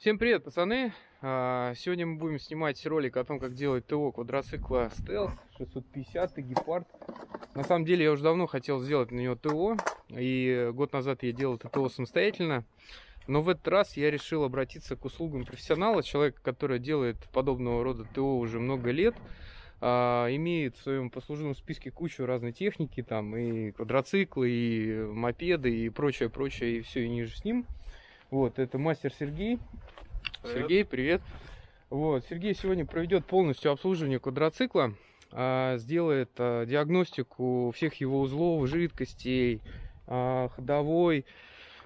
Всем привет, пацаны! А, сегодня мы будем снимать ролик о том, как делать ТО квадроцикла Stealth 650 и Гепард. На самом деле я уже давно хотел сделать на него ТО, и год назад я делал это ТО самостоятельно. Но в этот раз я решил обратиться к услугам профессионала, человека, который делает подобного рода ТО уже много лет, а, имеет в своем послужном списке кучу разной техники, там и квадроциклы, и мопеды, и прочее, прочее, и все, и ниже с ним. Вот, это мастер Сергей. Привет. Сергей, привет. Вот, Сергей сегодня проведет полностью обслуживание квадроцикла, а, сделает а, диагностику всех его узлов, жидкостей, а, ходовой,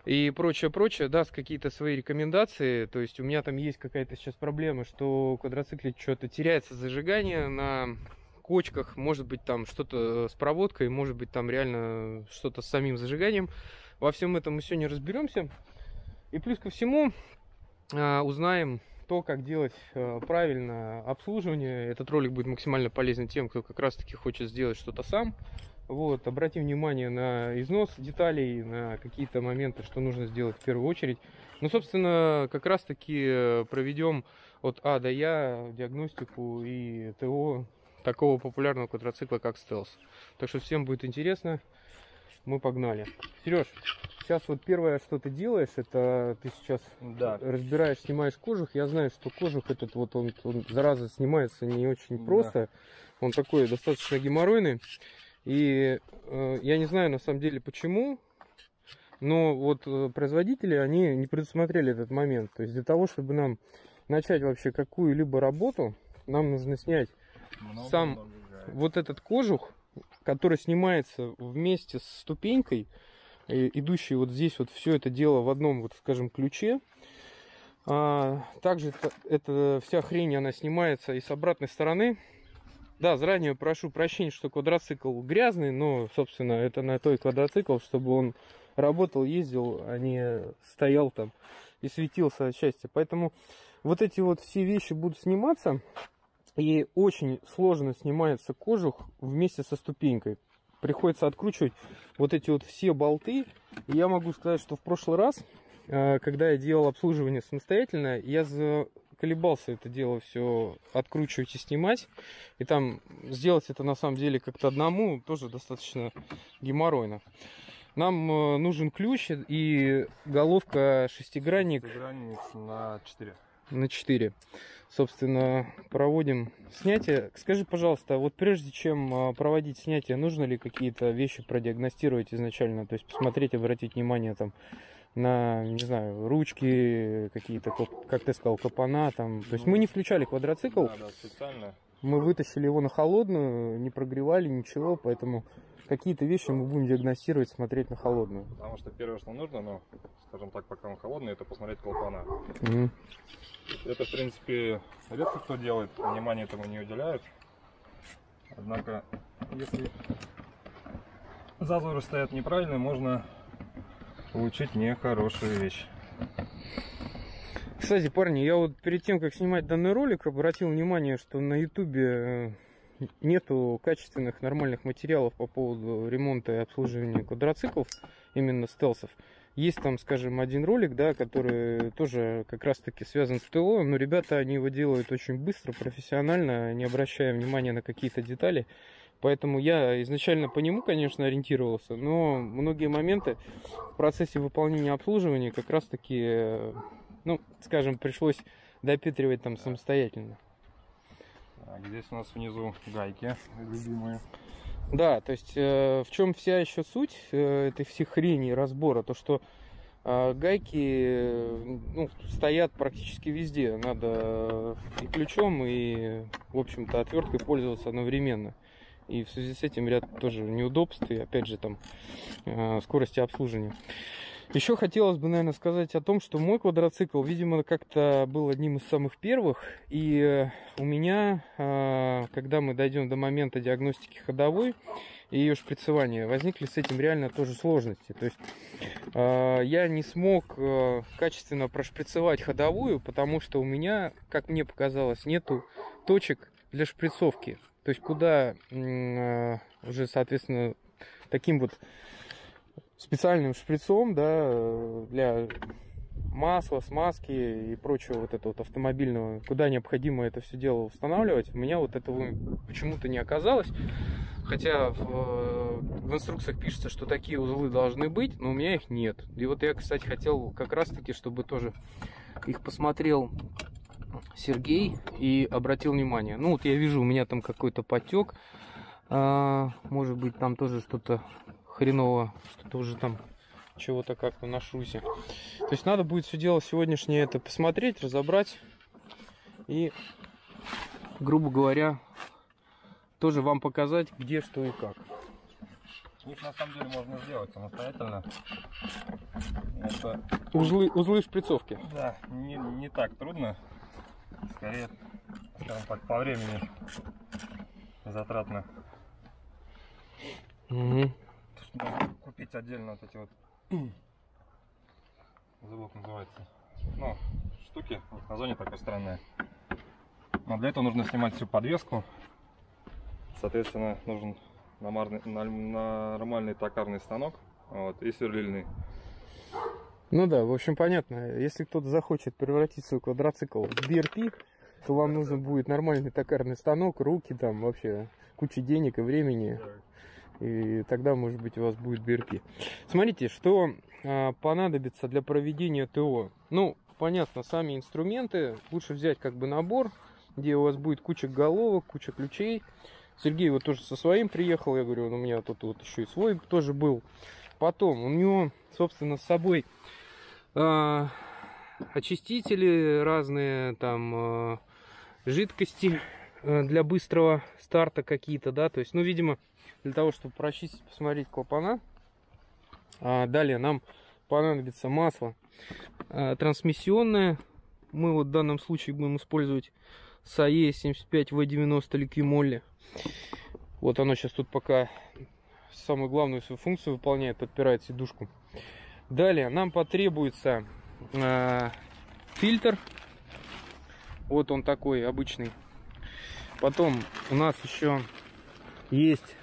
и прочее, прочее, даст какие-то свои рекомендации. То есть у меня там есть какая-то сейчас проблема, что в квадроцикле что-то теряется зажигание на кочках, может быть там что-то с проводкой, может быть там реально что-то с самим зажиганием. Во всем этом мы сегодня разберемся. И плюс ко всему а, узнаем то, как делать а, правильно обслуживание. Этот ролик будет максимально полезен тем, кто как раз таки хочет сделать что-то сам. Вот, обратим внимание на износ деталей, на какие-то моменты, что нужно сделать в первую очередь. Ну, собственно, как раз-таки э, проведем от А до Я диагностику и ТО такого популярного квадроцикла, как Stealth. Так что всем будет интересно. Мы погнали. Сереж, сейчас вот первое, что ты делаешь, это ты сейчас да. разбираешь, снимаешь кожух. Я знаю, что кожух этот вот он, он зараза снимается не очень просто. Да. Он такой достаточно геморройный. И э, я не знаю на самом деле почему, но вот э, производители, они не предусмотрели этот момент. То есть для того, чтобы нам начать вообще какую-либо работу, нам нужно снять много, сам много вот этот кожух, который снимается вместе с ступенькой, идущий вот здесь вот все это дело в одном, вот скажем, ключе. А, также эта вся хрень, она снимается и с обратной стороны. Да, заранее прошу прощения, что квадроцикл грязный, но, собственно, это на той квадроцикл, чтобы он работал, ездил, а не стоял там и светился от счастья. Поэтому вот эти вот все вещи будут сниматься, и очень сложно снимается кожух вместе со ступенькой. Приходится откручивать вот эти вот все болты. И я могу сказать, что в прошлый раз, э, когда я делал обслуживание самостоятельно, я колебался это дело все откручивать и снимать. И там сделать это на самом деле как-то одному тоже достаточно геморройно. Нам э, нужен ключ и головка шестигранник. Шестигранник на 4. На 4. Собственно, проводим снятие. Скажи, пожалуйста, вот прежде чем э, проводить снятие, нужно ли какие-то вещи продиагностировать изначально? То есть посмотреть, обратить внимание там на, не знаю, ручки какие-то, как ты сказал, капана там. То есть мы не включали квадроцикл. Да, да, специально. Мы вытащили его на холодную, не прогревали ничего, поэтому какие-то вещи мы будем диагностировать, смотреть на холодную. Потому что первое, что нужно, ну, скажем так, пока он холодный, это посмотреть клапана. Mm. Это, в принципе, редко кто делает, внимание этому не уделяют. Однако, если зазоры стоят неправильно, можно получить нехорошую вещь. Кстати, парни, я вот перед тем, как снимать данный ролик, обратил внимание, что на ютубе э, нету качественных нормальных материалов по поводу ремонта и обслуживания квадроциклов, именно стелсов. Есть там, скажем, один ролик, да, который тоже как раз-таки связан с ТО, но ребята, они его делают очень быстро, профессионально, не обращая внимания на какие-то детали. Поэтому я изначально по нему, конечно, ориентировался, но многие моменты в процессе выполнения обслуживания как раз-таки, ну, скажем, пришлось допетривать там самостоятельно. Так, здесь у нас внизу гайки любимые. Да, то есть э, в чем вся еще суть э, этой всей хрени разбора, то что э, гайки э, ну, стоят практически везде, надо и ключом, и, в общем-то, отверткой пользоваться одновременно. И в связи с этим ряд тоже неудобств и, опять же, там, э, скорости обслуживания. Еще хотелось бы, наверное, сказать о том, что мой квадроцикл, видимо, как-то был одним из самых первых. И э, у меня, э, когда мы дойдем до момента диагностики ходовой и ее шприцевания, возникли с этим реально тоже сложности. То есть я не смог качественно прошприцевать ходовую, потому что у меня, как мне показалось, нету точек для шприцовки. То есть куда э, уже, соответственно, таким вот специальным шприцом, да, для масло, смазки и прочего вот это вот автомобильного, куда необходимо это все дело устанавливать, у меня вот этого почему-то не оказалось. Хотя в, в инструкциях пишется, что такие узлы должны быть, но у меня их нет. И вот я, кстати, хотел как раз-таки, чтобы тоже их посмотрел Сергей и обратил внимание. Ну вот я вижу, у меня там какой-то потек. А, может быть, там тоже что-то хреново, что-то уже там чего-то как-то на шусе. То есть надо будет все дело сегодняшнее это посмотреть, разобрать и, грубо говоря, тоже вам показать, где, что и как. Их на самом деле можно сделать самостоятельно. Это... Узлы, узлы шприцовки. Да, не, не так трудно. Скорее, скажем так, по времени затратно. Угу. Купить отдельно вот эти вот забыл как называется. Ну, штуки, на зоне такой странная. Но для этого нужно снимать всю подвеску. Соответственно, нужен нормальный, нормальный токарный станок вот, и сверлильный. Ну да, в общем, понятно. Если кто-то захочет превратить свой квадроцикл в BRP, то вам нужен будет нормальный токарный станок, руки там, вообще куча денег и времени. И тогда, может быть, у вас будет BRP. Смотрите, что а, понадобится для проведения ТО. Ну, понятно, сами инструменты. Лучше взять как бы набор, где у вас будет куча головок, куча ключей. Сергей вот тоже со своим приехал. Я говорю, у меня тут вот еще и свой тоже был. Потом у него, собственно, с собой э, очистители разные, там э, жидкости для быстрого старта какие-то, да. То есть, ну, видимо, для того, чтобы прочистить, посмотреть клапана. А далее нам понадобится масло а, трансмиссионное. Мы вот в данном случае будем использовать SAE 75V90 Ликвимолли. Вот оно сейчас тут пока самую главную свою функцию выполняет, подпирает сидушку. Далее нам потребуется э, фильтр. Вот он такой обычный. Потом у нас еще есть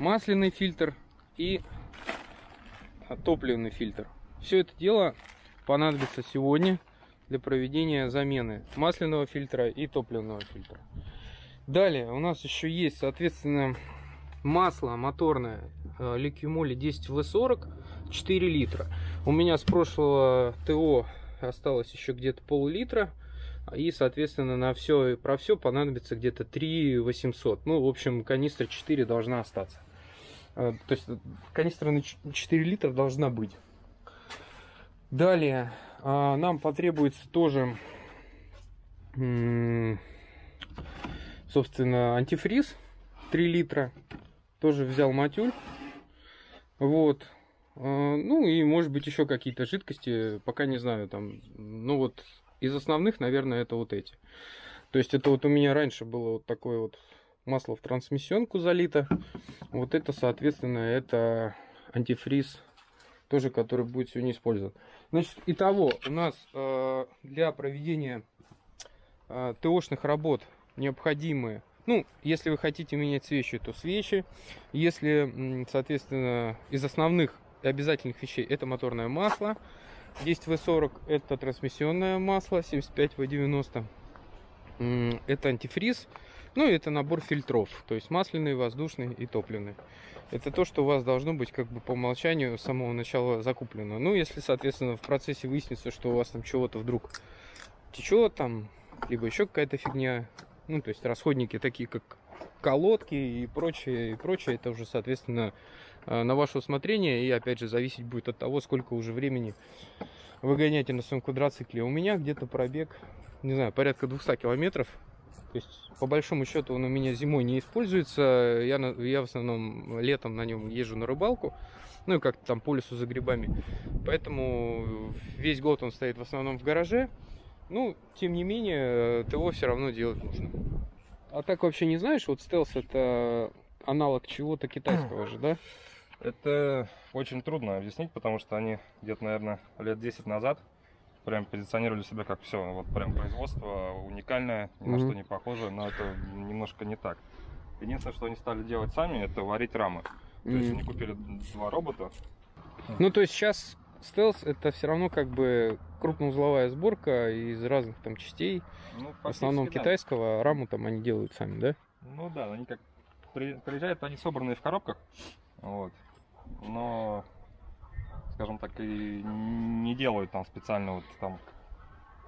масляный фильтр и топливный фильтр. Все это дело понадобится сегодня для проведения замены масляного фильтра и топливного фильтра. Далее у нас еще есть, соответственно, масло моторное Ликвимоли 10В40 4 литра. У меня с прошлого ТО осталось еще где-то пол-литра. И, соответственно, на все и про все понадобится где-то 3 800. Ну, в общем, канистра 4 должна остаться. Э, то есть канистра на 4 литра должна быть. Далее а, нам потребуется тоже, собственно, антифриз 3 литра. Тоже взял матюль. Вот. Ну и может быть еще какие-то жидкости, пока не знаю, там, ну вот из основных, наверное, это вот эти. То есть это вот у меня раньше было вот такое вот масло в трансмиссионку залито. Вот это, соответственно, это антифриз, тоже который будет сегодня использован. Значит, итого, у нас э, для проведения э, ТОшных работ необходимы, ну, если вы хотите менять свечи, то свечи. Если, соответственно, из основных и обязательных вещей это моторное масло, 10В40 это трансмиссионное масло, 75В90 это антифриз, ну и это набор фильтров, то есть масляный, воздушный и топливный. Это то, что у вас должно быть как бы по умолчанию с самого начала закуплено. Ну, если, соответственно, в процессе выяснится, что у вас там чего-то вдруг течет, там, либо еще какая-то фигня, ну, то есть расходники такие, как колодки и прочее, и прочее, это уже, соответственно, на ваше усмотрение, и, опять же, зависеть будет от того, сколько уже времени вы гоняете на своем квадроцикле. У меня где-то пробег, не знаю, порядка 200 километров, то есть, по большому счету, он у меня зимой не используется. Я, я в основном летом на нем езжу на рыбалку. Ну и как-то там по лесу за грибами. Поэтому весь год он стоит в основном в гараже. Ну, тем не менее, ТО все равно делать нужно. А так вообще не знаешь, вот стелс это аналог чего-то китайского же, да? Это очень трудно объяснить, потому что они где-то, наверное, лет 10 назад прям позиционировали себя как все, вот прям производство уникальное, ни на что не похоже, но это немножко не так. Единственное, что они стали делать сами, это варить рамы. То есть они купили два робота. Ну, то есть сейчас стелс это все равно как бы крупноузловая сборка из разных там частей. Ну, в основном китайского, а раму там они делают сами, да? Ну да, они как приезжают, они собранные в коробках. Вот. Но, скажем так, и не делают там специально вот там,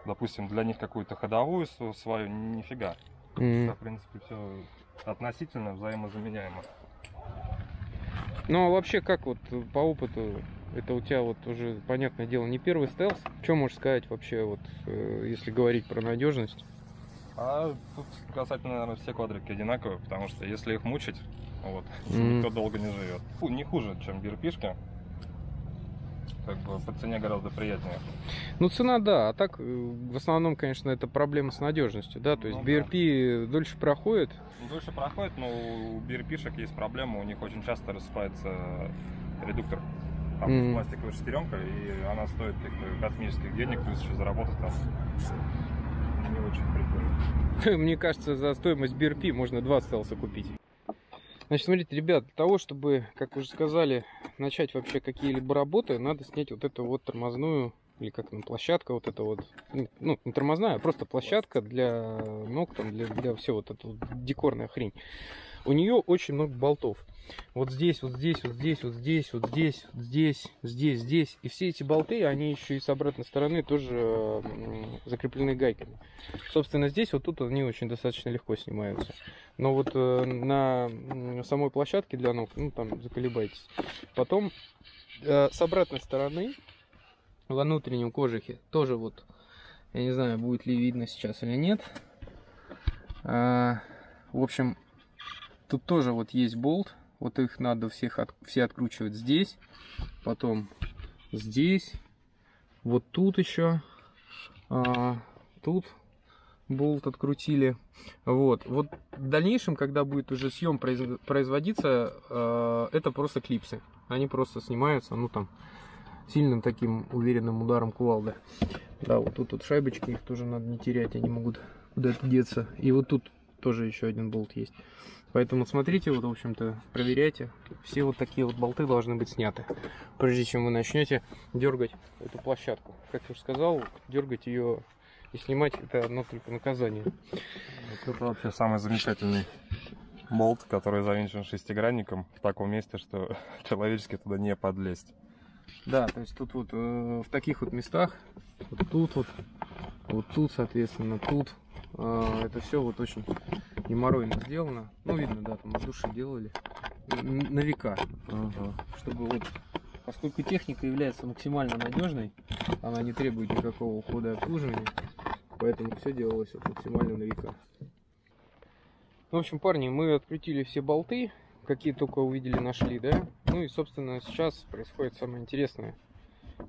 допустим, для них какую-то ходовую свою, нифига. Mm-hmm. Это, в принципе, все относительно взаимозаменяемо. Ну а вообще как вот по опыту это у тебя вот уже, понятное дело, не первый стелс. Что можешь сказать вообще, вот, э, если говорить про надежность? А тут касательно, наверное, все квадрики одинаковые, потому что если их мучить, вот, mm-hmm. никто долго не живет. Не хуже, чем бирпишки. Как бы по цене гораздо приятнее. Ну, цена, да. А так, э, в основном, конечно, это проблема с надежностью, да. То есть ну, BRP да. дольше проходит. Дольше проходит, но у BRP-шек есть проблема. У них очень часто рассыпается редуктор там mm. пластиковая шестеренка, и она стоит как космических денег, плюс еще заработать там не очень прикольно. Мне кажется, за стоимость BRP можно два стелса купить. Значит, смотрите, ребят, для того, чтобы, как уже сказали, начать вообще какие-либо работы, надо снять вот эту вот тормозную, или как там, площадка вот эта вот, ну, ну не тормозная, а просто площадка для ног, там, для, для всего вот эта вот декорная хрень. У нее очень много болтов. Вот здесь, вот здесь, вот здесь, вот здесь, вот здесь, вот здесь, здесь, здесь. И все эти болты, они еще и с обратной стороны тоже закреплены гайками. Собственно, здесь вот тут они очень достаточно легко снимаются. Но вот э, на самой площадке для ног, ну там заколебайтесь. Потом э, с обратной стороны, во внутреннем кожухе, тоже вот, я не знаю, будет ли видно сейчас или нет. А, в общем, тут тоже вот есть болт вот их надо всех от, все откручивать здесь, потом здесь, вот тут еще, а, тут болт открутили. Вот, вот в дальнейшем, когда будет уже съем производиться, а, это просто клипсы. Они просто снимаются, ну там, сильным таким уверенным ударом кувалды. Да, вот тут вот шайбочки, их тоже надо не терять, они могут куда-то деться. И вот тут тоже еще один болт есть. Поэтому смотрите, вот, в общем-то, проверяйте. Все вот такие вот болты должны быть сняты, прежде чем вы начнете дергать эту площадку. Как я уже сказал, дергать ее и снимать это одно только наказание. Вот это вообще самый замечательный болт, который завинчен шестигранником в таком месте, что человечески туда не подлезть. Да, то есть тут вот э, в таких вот местах, вот тут вот, вот тут, соответственно, тут, э, это все вот очень геморройно сделано. Ну, видно, да, там от души делали. На века. Ага. Чтобы вот, поскольку техника является максимально надежной, она не требует никакого ухода и обслуживания, поэтому все делалось вот максимально на века. В общем, парни, мы открутили все болты, какие только увидели, нашли, да? Ну и, собственно, сейчас происходит самое интересное.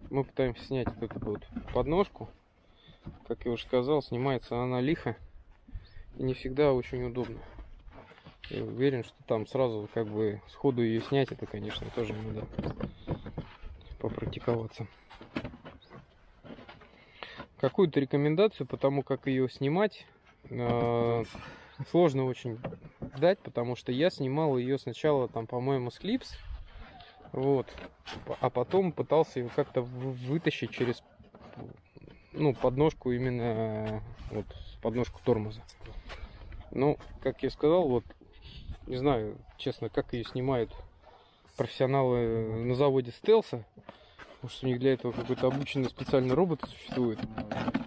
Мы пытаемся снять вот эту вот подножку. Как я уже сказал, снимается она лихо не всегда очень удобно. Я уверен, что там сразу как бы сходу ее снять, это, конечно, тоже надо попрактиковаться. Какую-то рекомендацию по тому, как ее снимать, э, сложно очень дать, потому что я снимал ее сначала там, по-моему, с клипс, вот, а потом пытался ее как-то вытащить через ну, подножку именно вот подножку тормоза. Ну, как я сказал, вот не знаю, честно, как ее снимают профессионалы на заводе стелса. Может, у них для этого какой-то обученный специальный робот существует.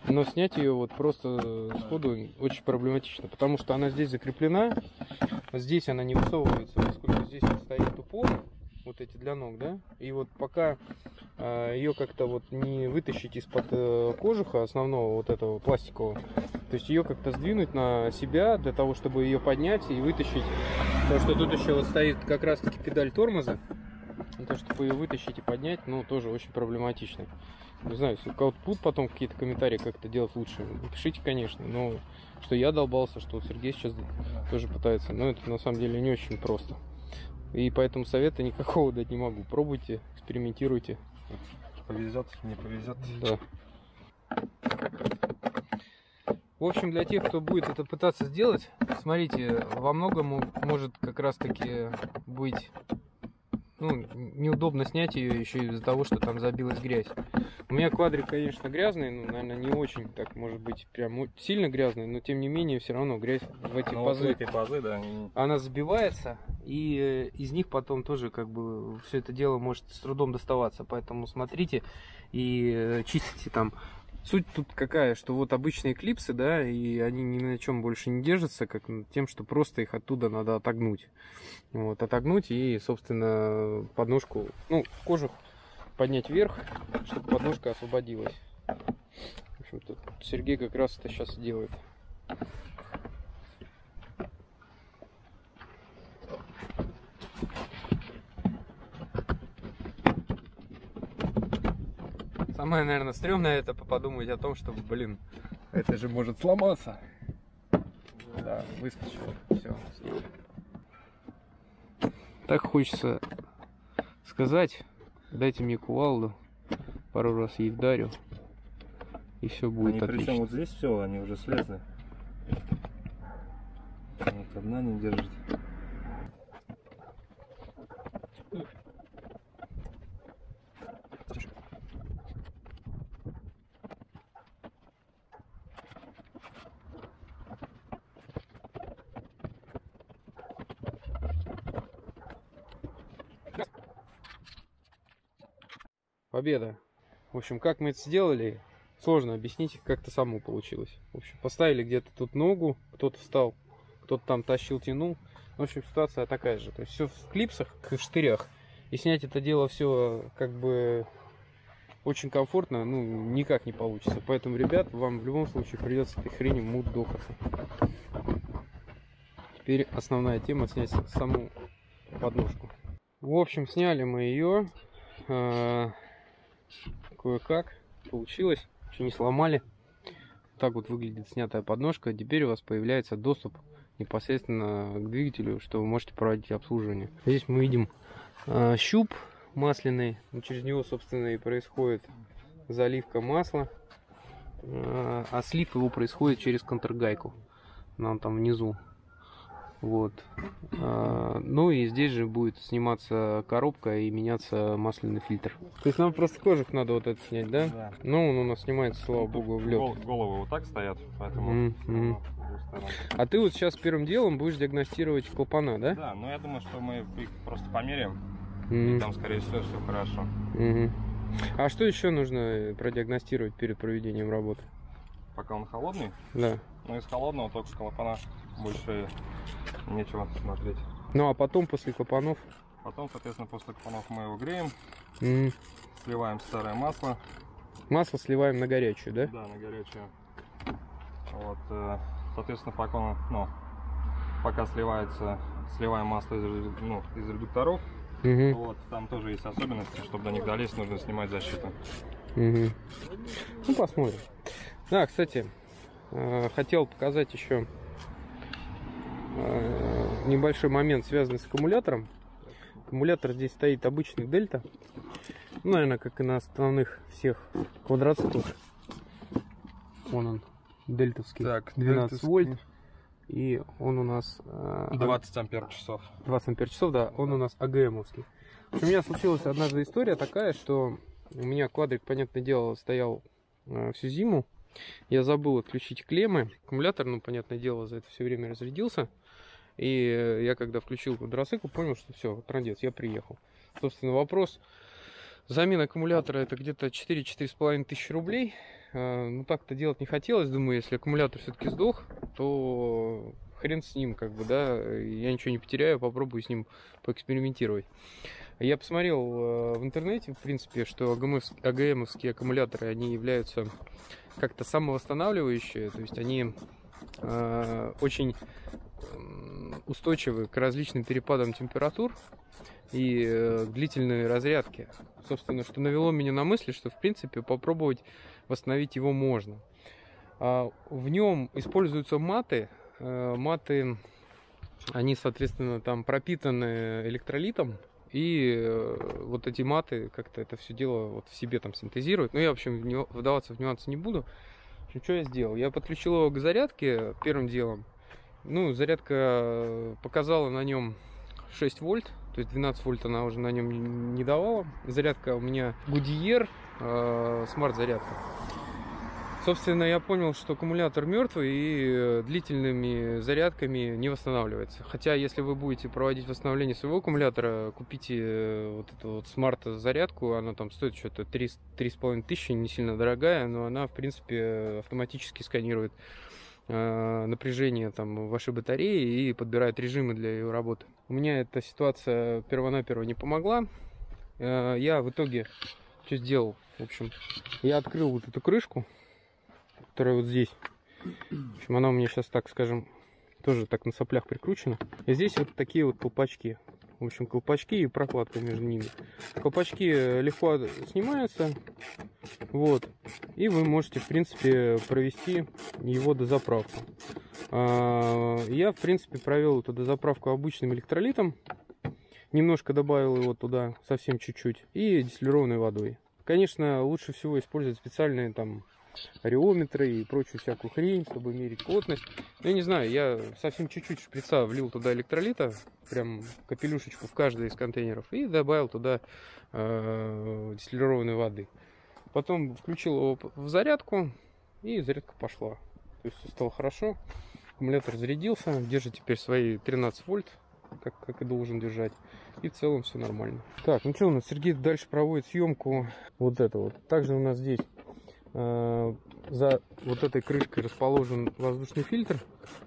Но снять ее вот просто сходу очень проблематично, потому что она здесь закреплена, здесь она не высовывается, поскольку здесь стоит упор, вот эти для ног, да, и вот пока э, ее как-то вот не вытащить из-под э, кожуха основного вот этого пластикового, то есть ее как-то сдвинуть на себя для того, чтобы ее поднять и вытащить, потому что тут еще вот стоит как раз-таки педаль тормоза, то, чтобы ее вытащить и поднять, ну, тоже очень проблематично. Не знаю, если у кого-то будут потом какие-то комментарии, как это делать лучше, пишите, конечно, но что я долбался, что Сергей сейчас тоже пытается, но это на самом деле не очень просто. И поэтому совета никакого дать не могу. Пробуйте, экспериментируйте. Повезет, не повезет. Да. В общем, для тех, кто будет это пытаться сделать, смотрите, во многом может как раз таки быть ну, неудобно снять ее еще из-за того, что там забилась грязь. У меня квадрик, конечно, грязный, ну, наверное, не очень, так, может быть, прям сильно грязный, но тем не менее, все равно грязь в эти ну, пазы. эти пазы, да. Она забивается, и э, из них потом тоже, как бы, все это дело может с трудом доставаться. Поэтому смотрите и э, чистите там Суть тут какая, что вот обычные клипсы, да, и они ни на чем больше не держатся, как тем, что просто их оттуда надо отогнуть. Вот, отогнуть и, собственно, подножку, ну, кожух поднять вверх, чтобы подножка освободилась. В общем, тут Сергей как раз это сейчас делает. Самое, наверное, стрёмное это подумать о том, что, блин, это же может сломаться. Да, выскочило. Все, Так хочется сказать, дайте мне кувалду, пару раз ей вдарю, и все будет они, отлично. Причем вот здесь все, они уже слезли. Вот одна не держит. Победа. В общем, как мы это сделали, сложно объяснить, как-то само получилось. В общем, поставили где-то тут ногу, кто-то встал, кто-то там тащил, тянул. В общем, ситуация такая же. То есть все в клипсах, в штырях. И снять это дело все как бы очень комфортно, ну, никак не получится. Поэтому, ребят, вам в любом случае придется этой хрени мут дохаться. Теперь основная тема снять саму подножку. В общем, сняли мы ее. Кое-как получилось, еще не сломали. Так вот выглядит снятая подножка. Теперь у вас появляется доступ непосредственно к двигателю, что вы можете проводить обслуживание. Здесь мы видим э, щуп масляный, через него, собственно, и происходит заливка масла, э, а слив его происходит через контргайку. Нам там внизу вот. А, ну и здесь же будет сниматься коробка и меняться масляный фильтр. То есть нам просто кожух надо вот это снять, да? Да. Ну, он у нас снимается, слава богу, в лед. Головы вот так стоят, поэтому... Mm -hmm. А ты вот сейчас первым делом будешь диагностировать клапана, да? Да, но я думаю, что мы их просто померяем. Mm -hmm. И там, скорее всего, все хорошо. Mm -hmm. А что еще нужно продиагностировать перед проведением работы? Пока он холодный? Да. Ну, из холодного только клапана больше нечего смотреть. Ну а потом после клапанов? Потом, соответственно, после клапанов мы его греем, mm. сливаем старое масло. Масло сливаем на горячую, да? Да, на горячую. Вот, э, соответственно, пока, он, ну, пока сливается, сливаем масло из, ну, из редукторов. Угу. Вот, там тоже есть особенности, чтобы до них долезть, нужно снимать защиту. Угу. Ну, посмотрим. Да, кстати, хотел показать еще Э, небольшой момент, связанный с аккумулятором. Аккумулятор здесь стоит обычный дельта. Ну, наверное, как и на основных всех квадроциклах. Вон он, дельтовский. Так, 12 дельтовский. вольт. И он у нас... 20 э, ампер часов. 20 ампер часов, да. Он у нас АГМовский. У меня случилась однажды история такая, что у меня квадрик, понятное дело, стоял э, всю зиму. Я забыл отключить клеммы. Аккумулятор, ну, понятное дело, за это все время разрядился. И я когда включил квадроцикл, понял, что все, трандец, я приехал. Собственно, вопрос замена аккумулятора это где-то 4-4,5 тысячи рублей. А, ну, так-то делать не хотелось. Думаю, если аккумулятор все-таки сдох, то хрен с ним, как бы, да, я ничего не потеряю, попробую с ним поэкспериментировать. Я посмотрел э, в интернете, в принципе, что АГМовские аккумуляторы, они являются как-то самовосстанавливающие, то есть они э, очень устойчивы к различным перепадам температур и э, длительной разрядке. Собственно, что навело меня на мысли, что в принципе попробовать восстановить его можно. А в нем используются маты. Э, маты, они, соответственно, там пропитаны электролитом, и э, вот эти маты как-то это все дело вот в себе там синтезируют. Но я, в общем, вдаваться в нюансы не буду. Общем, что я сделал? Я подключил его к зарядке первым делом. Ну, зарядка показала на нем 6 вольт, то есть 12 вольт она уже на нем не давала. Зарядка у меня Goodyear, э, смарт-зарядка. Собственно, я понял, что аккумулятор мертвый и э, длительными зарядками не восстанавливается. Хотя, если вы будете проводить восстановление своего аккумулятора, купите э, вот эту вот смарт-зарядку, она там стоит что-то 3,5 тысячи, не сильно дорогая, но она, в принципе, автоматически сканирует э, напряжение там вашей батареи и подбирает режимы для ее работы. У меня эта ситуация первонаперво не помогла. Я в итоге что сделал? В общем, я открыл вот эту крышку, которая вот здесь. В общем, она у меня сейчас, так скажем, тоже так на соплях прикручена. И здесь вот такие вот колпачки. В общем, колпачки и прокладка между ними. Колпачки легко снимаются. Вот. И вы можете, в принципе, провести его до заправки. А, я, в принципе, провел эту дозаправку обычным электролитом. Немножко добавил его туда, совсем чуть-чуть. И дистиллированной водой. Конечно, лучше всего использовать специальные там ареометры и прочую всякую хрень, чтобы мерить плотность. Я не знаю, я совсем чуть-чуть шприца влил туда электролита, прям капелюшечку в каждый из контейнеров, и добавил туда э, дистиллированной воды. Потом включил его в зарядку, и зарядка пошла. То есть стало хорошо. Аккумулятор зарядился, держит теперь свои 13 вольт, как, как и должен держать. И в целом все нормально. Так, ну что у нас, Сергей дальше проводит съемку вот это вот. Также у нас здесь за вот этой крышкой расположен воздушный фильтр,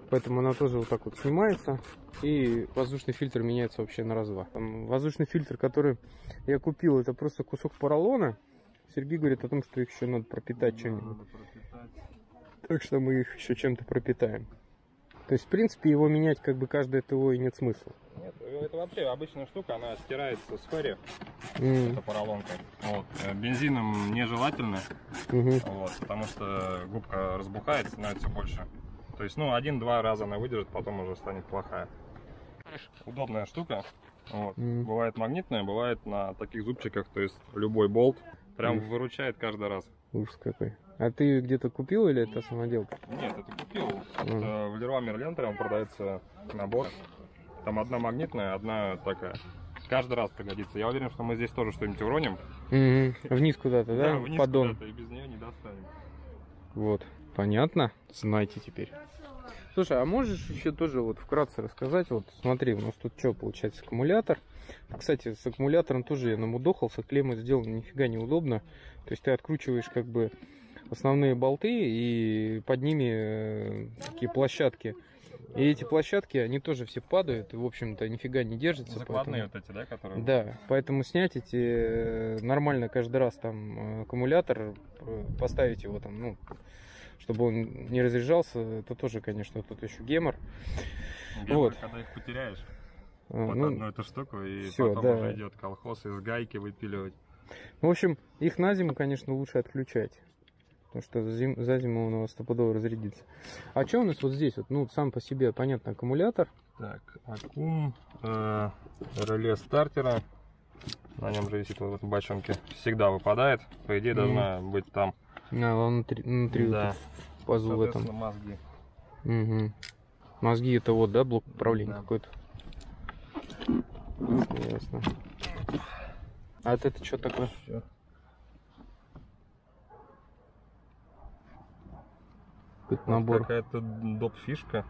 поэтому она тоже вот так вот снимается, и воздушный фильтр меняется вообще на раз-два. Воздушный фильтр, который я купил, это просто кусок поролона. Сергей говорит о том, что их еще надо пропитать чем-нибудь. Так что мы их еще чем-то пропитаем. То есть, в принципе, его менять как бы каждое ТО и нет смысла. Нет, это вообще обычная штука, она стирается с ферри, mm. это поролонка. Вот. Э, бензином нежелательно, mm-hmm. вот, потому что губка разбухает, становится больше. То есть, ну, один-два раза она выдержит, потом уже станет плохая. Удобная штука. Вот. Mm. Бывает магнитная, бывает на таких зубчиках, то есть любой болт прям mm. выручает каждый раз. Ужас какой. А ты где-то купил или это самоделка? Нет, это купил. Mm. Это в Леруа Мерлен прям продается набор. Там одна магнитная, одна такая. Каждый раз пригодится. Я уверен, что мы здесь тоже что-нибудь уроним. Угу. Вниз куда-то, да? Да, вниз Поддон. куда-то, и без нее не достанем. Вот. Понятно? Знаете теперь. Слушай, а можешь еще тоже вот вкратце рассказать? Вот смотри, у нас тут что получается аккумулятор. Кстати, с аккумулятором тоже я намудохался, клеммы сделаны нифига неудобно. То есть ты откручиваешь как бы основные болты и под ними э, такие площадки и эти площадки, они тоже все падают, в общем-то, нифига не держатся. Закладные поэтому... вот эти, да, которые? Да, поэтому снять эти э, нормально каждый раз там э, аккумулятор, поставить его там, ну, чтобы он не разряжался, это тоже, конечно, тут еще гемор. Гемор, вот. когда их потеряешь, а, вот ну, одну эту штуку, и все, потом да. уже идет колхоз из гайки выпиливать. В общем, их на зиму, конечно, лучше отключать. Потому что за, зим, за зиму он у нас стопудово разрядится. А что у нас вот здесь? Вот, ну, сам по себе, понятно, аккумулятор. Так, аккум, э, реле стартера. На нем же висит вот в бочонке. Всегда выпадает. По идее, должна mm. быть там. А, внутри, внутри да. вот пазу в этом. мозги. Угу. Мозги это вот, да, блок управления да. какой-то. Ясно. А это что такое? Все. Какой-то набор. Какая-то доп. фишка.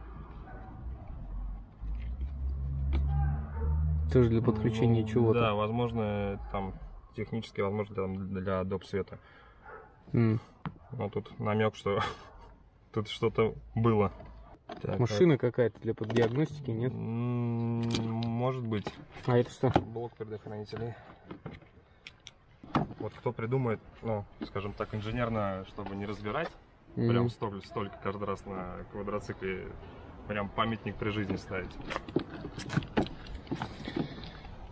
Тоже для подключения ну, чего-то. Да, возможно, там технически, возможно, там для доп. света. Mm. Но тут намек, что тут что-то было. Так, Машина а... какая-то для поддиагностики, нет? Может быть. А это что? Блок предохранителей. Вот кто придумает, ну, скажем так, инженерно, чтобы не разбирать, Mm-hmm. Прям столько, столько каждый раз на квадроцикле. Прям памятник при жизни ставить.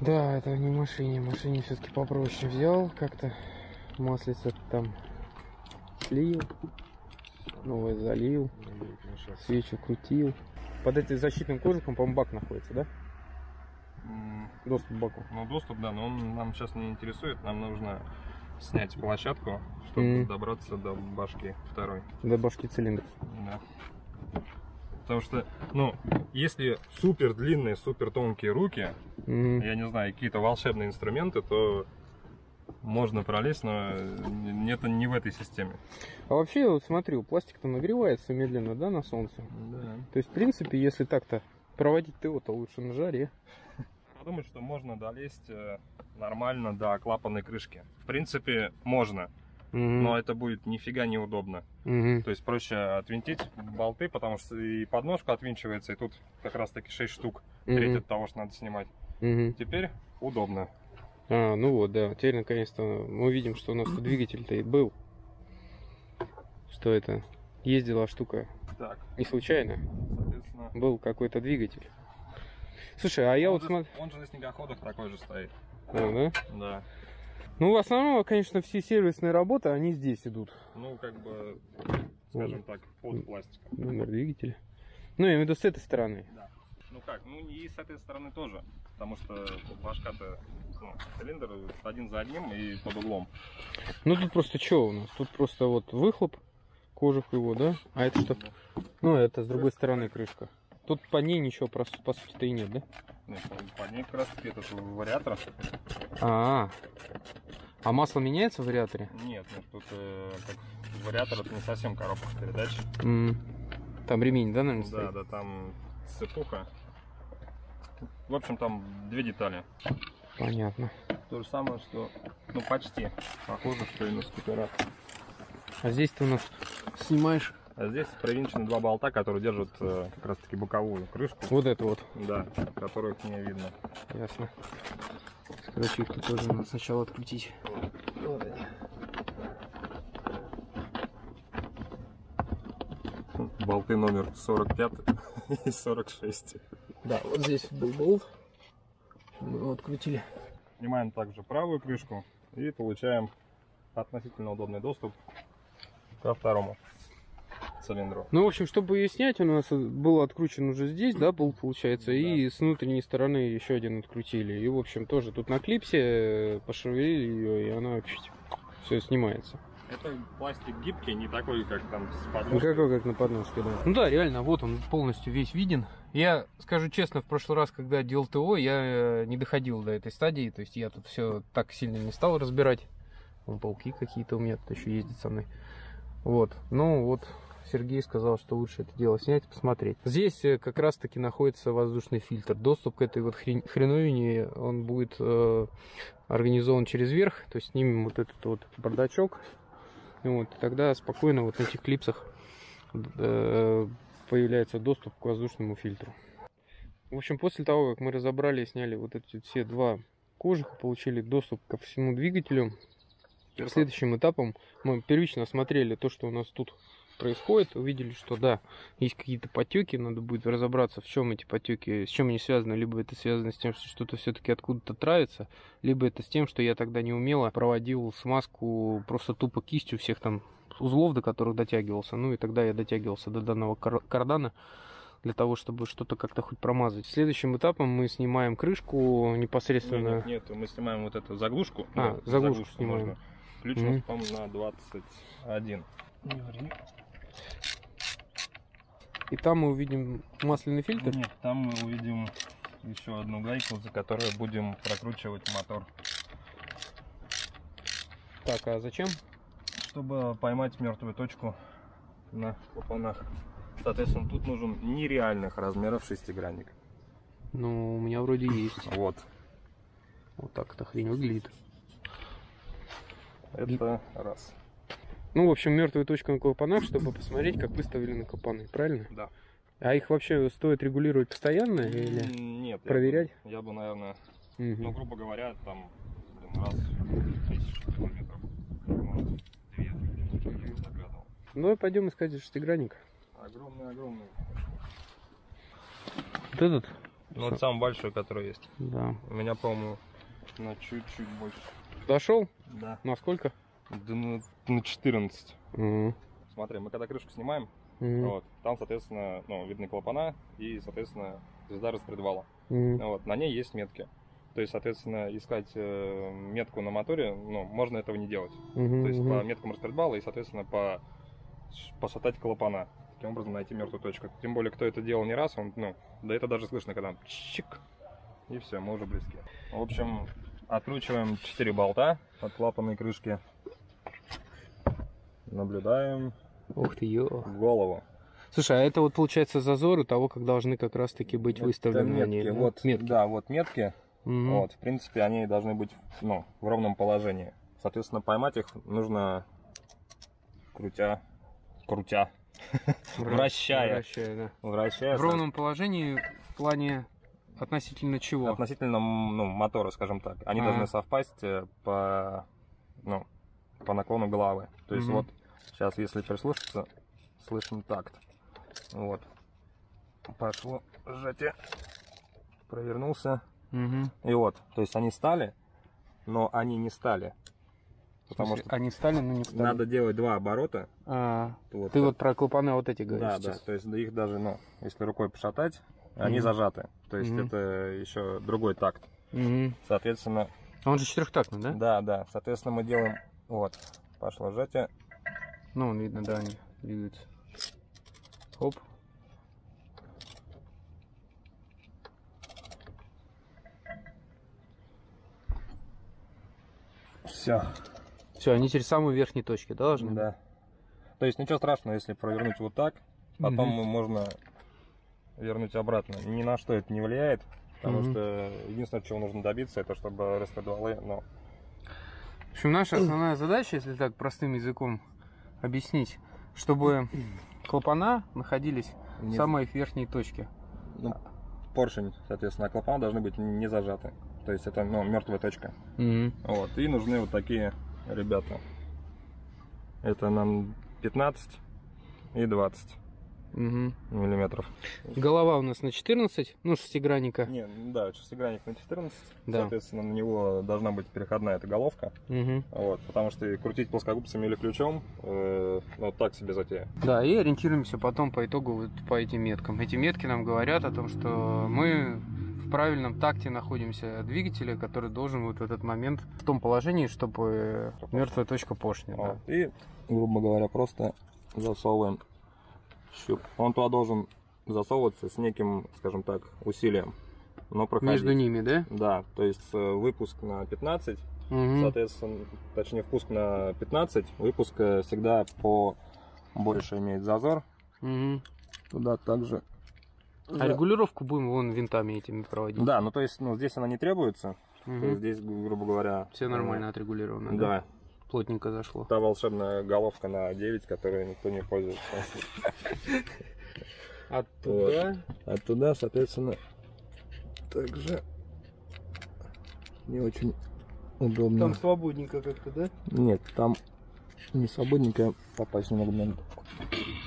Да, это не машине. Машине все-таки попроще взял как-то. Маслица там слил. Новое залил. Свечу крутил. Под этим защитным кожухом, по-моему, бак находится, да? Доступ к баку. Ну, доступ, да, но он нам сейчас не интересует. Нам нужно снять площадку, чтобы mm. добраться до башки второй. До башки цилиндров. Да. Потому что, ну, если супер длинные, супер тонкие руки, Мгм. я не знаю, какие-то волшебные инструменты, то можно пролезть, но это не в этой системе. А вообще, вот смотри, пластик-то нагревается медленно, да, на солнце? Да. То есть, в принципе, если так-то проводить ТО, то лучше на жаре. Подумать, что можно долезть э, нормально до клапанной крышки. В принципе, можно, Мгм. но это будет нифига неудобно. Мгм. То есть проще отвинтить болты, потому что и подножка отвинчивается, и тут как раз таки 6 штук, треть Мгм. от того, что надо снимать. Мгм. Теперь удобно. А, ну вот, да. Теперь наконец-то мы видим, что у нас тут двигатель-то и был. Что это? Ездила штука Так, не случайно. соответственно. Был какой-то двигатель. Слушай, а я он, вот смотрю. он же на снегоходах такой же стоит. Да? Да. Ну, в основном, конечно, все сервисные работы, они здесь идут. Ну, как бы, скажем так, под пластиком. Номер двигателя. Ну, я имею в виду с этой стороны. Да. Ну как, ну и с этой стороны тоже. Потому что башка-то, ну, цилиндр один за одним и под углом. Ну, тут просто что у нас? Тут просто вот выхлоп, кожух его, да? А это что? Ну, это с другой стороны крышка. Тут по ней ничего, по, су- по сути-то и нет, да? Нет, под ней как раз таки этот вариатор. А, а масло меняется в вариаторе? Нет, нет, тут э, как вариатор это не совсем коробка передач. М, Там ремень, да, наверное, Да, стоит? да, там цепуха. В общем, там две детали. Понятно. То же самое, что, ну почти, похоже, что и на скутерах. А здесь ты у нас снимаешь А здесь привинчены два болта, которые держат э, как раз таки боковую крышку. вот это вот. Да, которых не видно. Ясно. Короче, их тут тоже надо сначала открутить. Болты номер 45 и 46. Да, вот здесь был болт. Мы его открутили. Снимаем также правую крышку и получаем относительно удобный доступ ко второму цилиндру. Ну, в общем, чтобы ее снять, у нас был откручен уже здесь, да, болт получается, и с внутренней стороны еще один открутили. И, в общем, тоже тут на клипсе э, пошевелили ее, и она все снимается. Это пластик гибкий, не такой, как там с Ну, подложкой. какой, как на подножке, да. Ну да, реально, вот он полностью весь виден. Я скажу честно, в прошлый раз, когда делал ТО, я э, не доходил до этой стадии, то есть я тут все так сильно не стал разбирать. Вон пауки какие-то у меня тут еще ездят со мной. Вот, ну вот, Сергей сказал, что лучше это дело снять, посмотреть. Здесь э, как раз таки находится воздушный фильтр. Доступ к этой вот хрен- хреновине, он будет э, организован через верх, то есть снимем вот этот вот бардачок, вот, и тогда спокойно вот на этих клипсах э, появляется доступ к воздушному фильтру. В общем, после того, как мы разобрали и сняли вот эти все два кожуха, получили доступ ко всему двигателю, следующим этапом мы первично осмотрели то, что у нас тут происходит, увидели, что да, есть какие-то потеки, надо будет разобраться, в чем эти потеки, с чем они связаны, либо это связано с тем, что что-то все-таки откуда-то травится, либо это с тем, что я тогда не умело проводил смазку просто тупо кистью всех там узлов, до которых дотягивался, ну и тогда я дотягивался до данного кар- кардана, для того, чтобы что-то как-то хоть промазать. Следующим этапом мы снимаем крышку непосредственно. Нет, нет, мы снимаем вот эту заглушку. А, Ну, заглушку снимаем. можно. Ключ у Мгм. нас, по-моему, на 21. И там мы увидим масляный фильтр. Нет, там мы увидим еще одну гайку, за которой будем прокручивать мотор. Так, а зачем? Чтобы поймать мертвую точку на клапанах. Соответственно, тут нужен нереальных размеров шестигранник. Ну, у меня вроде есть. Вот. Вот так эта хрень выглядит. Это раз. Ну, в общем, мертвая точка на клапанах, чтобы посмотреть, как выставлены клапаны, правильно? Да. А их вообще стоит регулировать постоянно или? Нет. я проверять? бы- Я бы, наверное, Мгм. ну, грубо говоря, там блин, раз в тысячу километров. может, две, заглядывал. Давай пойдем искать шестигранник. Огромный-огромный. Вот этот? Ну, вот самый большой, который есть. Да. У меня, по-моему, на чуть-чуть больше. Дошел? Да. На сколько? Да на, на 14. Мгм. Смотри, мы когда крышку снимаем, Мгм. вот, там, соответственно, ну, видны клапана и, соответственно, звезда распредвала. Мгм. Вот, на ней есть метки. То есть, соответственно, искать э, метку на моторе, ну, можно этого не делать. Мгм, То есть мгм. по меткам распредвала и, соответственно, по посчитать клапана. таким образом найти мертвую точку. Тем более, кто это делал не раз, он, ну, да это даже слышно, когда чик, и все, мы уже близки. В общем, откручиваем 4 болта от клапанной крышки. Наблюдаем. Ух ты, ё. Голову. Слушай, а это вот получается зазор у того, как должны как раз таки быть это выставлены метки. они. да? Вот, метки. Да, вот метки. Мгм. Вот, в принципе, они должны быть ну, в ровном положении. Соответственно, поймать их нужно крутя, крутя, вращая. Вращая, да. вращая В ровном положении в плане относительно чего? относительно ну, мотора, скажем так. Они Ага. должны совпасть э, по, ну, по наклону головы. То есть Мгм. вот сейчас, если прислушаться, слышен такт. Вот. Пошло сжатие. Провернулся. Мгм. И вот, то есть они стали, но они не стали. Потому что они стали, но не стали. надо делать два оборота. А, Вот, ты вот про клапана вот эти говоришь да, да, сейчас. то есть их даже, ну, если рукой пошатать, они Мгм. зажаты. То есть Мгм. это еще другой такт. Мгм. Соответственно, А он же четырехтактный, да? да, да, соответственно мы делаем, вот, пошло сжатие. Ну, он видно, да, они двигаются. Оп. Все. Все, они теперь в самой верхней точке да, должны? Да. То есть ничего страшного, если провернуть вот так, потом Мгм. можно вернуть обратно. Ни на что это не влияет, потому Мгм. что единственное, чего нужно добиться, это чтобы распредвалы, ну, В общем, наша основная задача, если так простым языком объяснить, чтобы клапана находились в не- самой верхней точке. ну, поршень, соответственно, а клапана должны быть не зажаты. То есть это, ну, мертвая точка. Вот. И нужны вот такие ребята. Это нам 15 и 20 Мгм. миллиметров. Голова у нас на 14, ну, шестигранника. Не, ну да, шестигранник на 14. Да. Соответственно, на него должна быть переходная эта головка. Мгм. Вот, потому что крутить плоскогубцами или ключом, э, ну, так себе затея. Да, и ориентируемся потом по итогу вот по этим меткам. Эти метки нам говорят о том, что мы в правильном такте находимся двигателя, который должен вот в этот момент в том положении, чтобы мертвая точка поршня. да. Вот. И, грубо говоря, просто засовываем щуп. Он туда должен засовываться с неким, скажем так, усилием. Но проходить. Между ними, да? Да, то есть э, выпуск на 15, Мгм. соответственно, точнее впуск на 15, выпуск э, всегда по больше имеет зазор. Мгм. Туда также. А регулировку будем вон винтами этими проводить. Да, ну то есть, ну здесь она не требуется. Мгм. То есть здесь, грубо говора. Все нормально отрегулировано. э, Да, Плотненько зашло. та волшебная головка на 9, которой никто не пользуется. Оттуда. Оттуда, соответственно, также не очень удобно. Там свободненько как-то, да? Нет, там не свободненько попасть могу. наверное.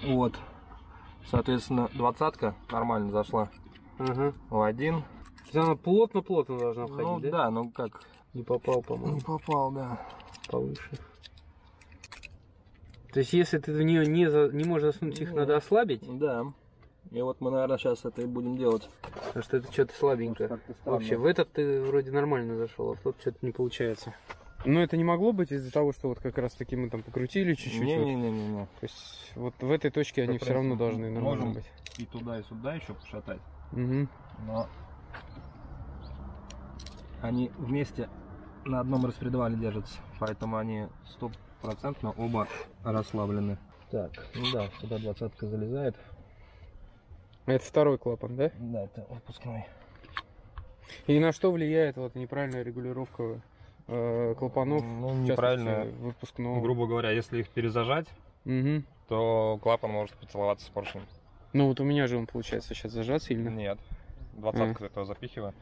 Вот. Соответственно, двадцатка нормально зашла Ага. в один. То есть она плотно-плотно должна входить, ну да? да, ну как? Не попал, по-моему, Не попал, да. Повыше. То есть, если ты в нее не, за- не можешь засунуть, их Ну. надо ослабить, Да. И вот мы, наверное, сейчас это и будем делать. потому что это что-то слабенько. Странно. Вообще, в этот ты вроде нормально зашел, а в тот что-то не получается. Но это не могло быть из-за того, что вот как раз таки мы там покрутили чуть-чуть. вот. Не-не-не-не. То есть, вот в этой точке они все равно должны нормально можем. быть. И туда, и сюда еще пошатать. Мгм. Но они вместе на одном распредвале держатся. Поэтому они стопроцентно оба расслаблены. Так, ну да, сюда двадцатка залезает. Это второй клапан, да? Да, это выпускной. И на что влияет вот неправильная регулировка э, клапанов? Ну, неправильно. выпускного. Грубо говоря, если их перезажать, Мгм. то клапан может поцеловаться с поршнем. Ну вот у меня же он получается сейчас зажат сильно. Нет. Двадцатку этого запихиваю.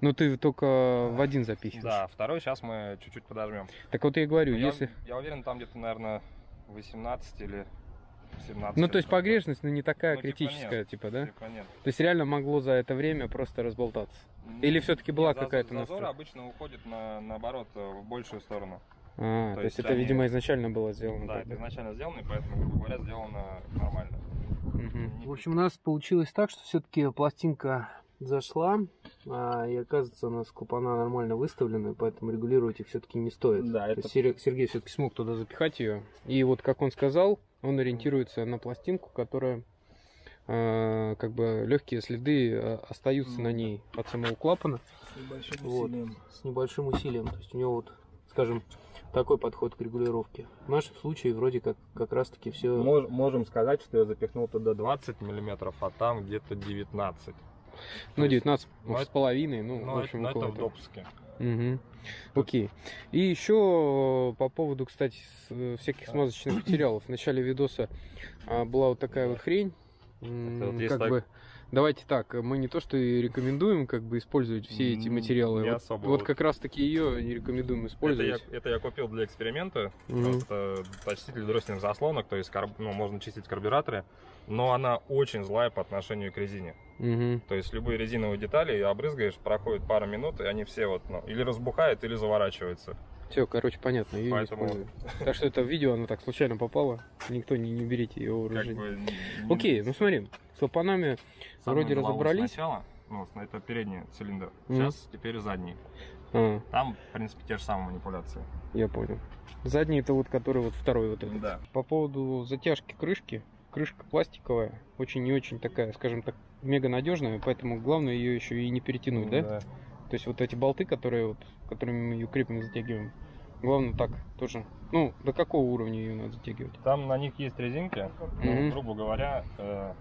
Но ты только в один запихиваешь. Да, второй сейчас мы чуть-чуть подожмем. Так вот я и говорю, я, если. я уверен, там где-то, наверное, 18 или 17. Ну, то есть погрешность, но не такая Ну, типа критическая, нет. типа, да? Типа нет. То есть реально могло за это время просто разболтаться. Или всё-таки была какая-то Зазор настройка? обычно уходит на, наоборот э, в большую сторону. А, то, То есть это, они- видимо, изначально было сделано. Да, так, это изначально сделано, и поэтому, грубо говоря, сделано нормально. Мгм. В общем, у нас получилось так, что все-таки пластинка зашла, а, и оказывается, у нас клапана нормально выставлены, поэтому регулировать их все-таки не стоит. Да, это... Сергей, Сергей все-таки смог туда запихать ее. И вот, как он сказал, он ориентируется на пластинку, которая а, как бы легкие следы а, остаются на ней от самого клапана. С небольшим вот, усилием. С небольшим усилием. То есть у него вот, скажем, такой подход к регулировке. В нашем случае вроде как как раз таки все. Мож, можем сказать, что я запихнул туда 20 миллиметров, а там где-то 19. Ну, 19 ну, с половиной, ну, ну, в общем, это, около это в допуске. Угу. Окей. И еще по поводу, кстати, э, всяких смазочных материалов. В начале видоса а, была вот такая вот хрень. М, вот как так- бы, давайте так, мы не то что и рекомендуем как бы использовать все эти материалы. не вот, особо вот вот. как раз таки ее не рекомендуем Это я, использовать. это я купил для эксперимента. Мгм. Это очиститель дроссельных заслонок, то есть карб- ну, можно чистить карбюраторы, но она очень злая по отношению к резине. Мгм. То есть любые резиновые детали обрызгаешь, проходит пара минут, и они все вот, ну, или разбухают, или заворачиваются. Все, короче, понятно. её не Поэтому- используем. Так что это видео, оно так случайно попало. Никто не, не берите ее Как вооружение. бы не- Окей, ну смотри, с клапанами Самую вроде разобрались. Сначала, ну, это передний цилиндр. Сейчас теперь задний. А, Там, в принципе, те же самые манипуляции. я понял. Задний это вот который вот второй вот этот. Да. По поводу затяжки крышки. Крышка пластиковая, очень не очень такая, скажем так, мега надежная, поэтому главное ее еще и не перетянуть, да? То есть вот эти болты, которые вот, которыми мы ее крепим, затягиваем. Главное так тоже. Ну, до какого уровня ее надо затягивать? Там на них есть резинки, ну, Мгм. грубо говоря, э,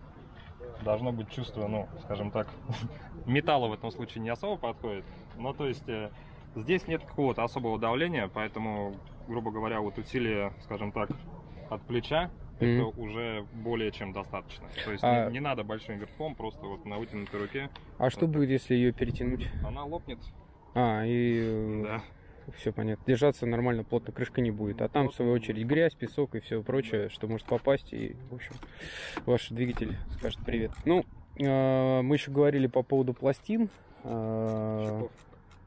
должно быть чувство, ну, скажем так, металла в этом случае не особо подходит. Но то есть э, здесь нет какого-то особого давления, поэтому, грубо говоря, вот усилие, скажем так, от плеча, это уже более чем достаточно. То есть А- не, не надо большим вертком, просто вот на вытянутой руке А что будет, если ее перетянуть? она лопнет. А, и Да. все понятно. Держаться нормально, плотно крышка не будет. А там, в свою очередь, грязь, песок и все прочее, что может попасть. И, в общем, ваш двигатель скажет привет. Ну, э, мы еще говорили по поводу пластин. э, Шипов.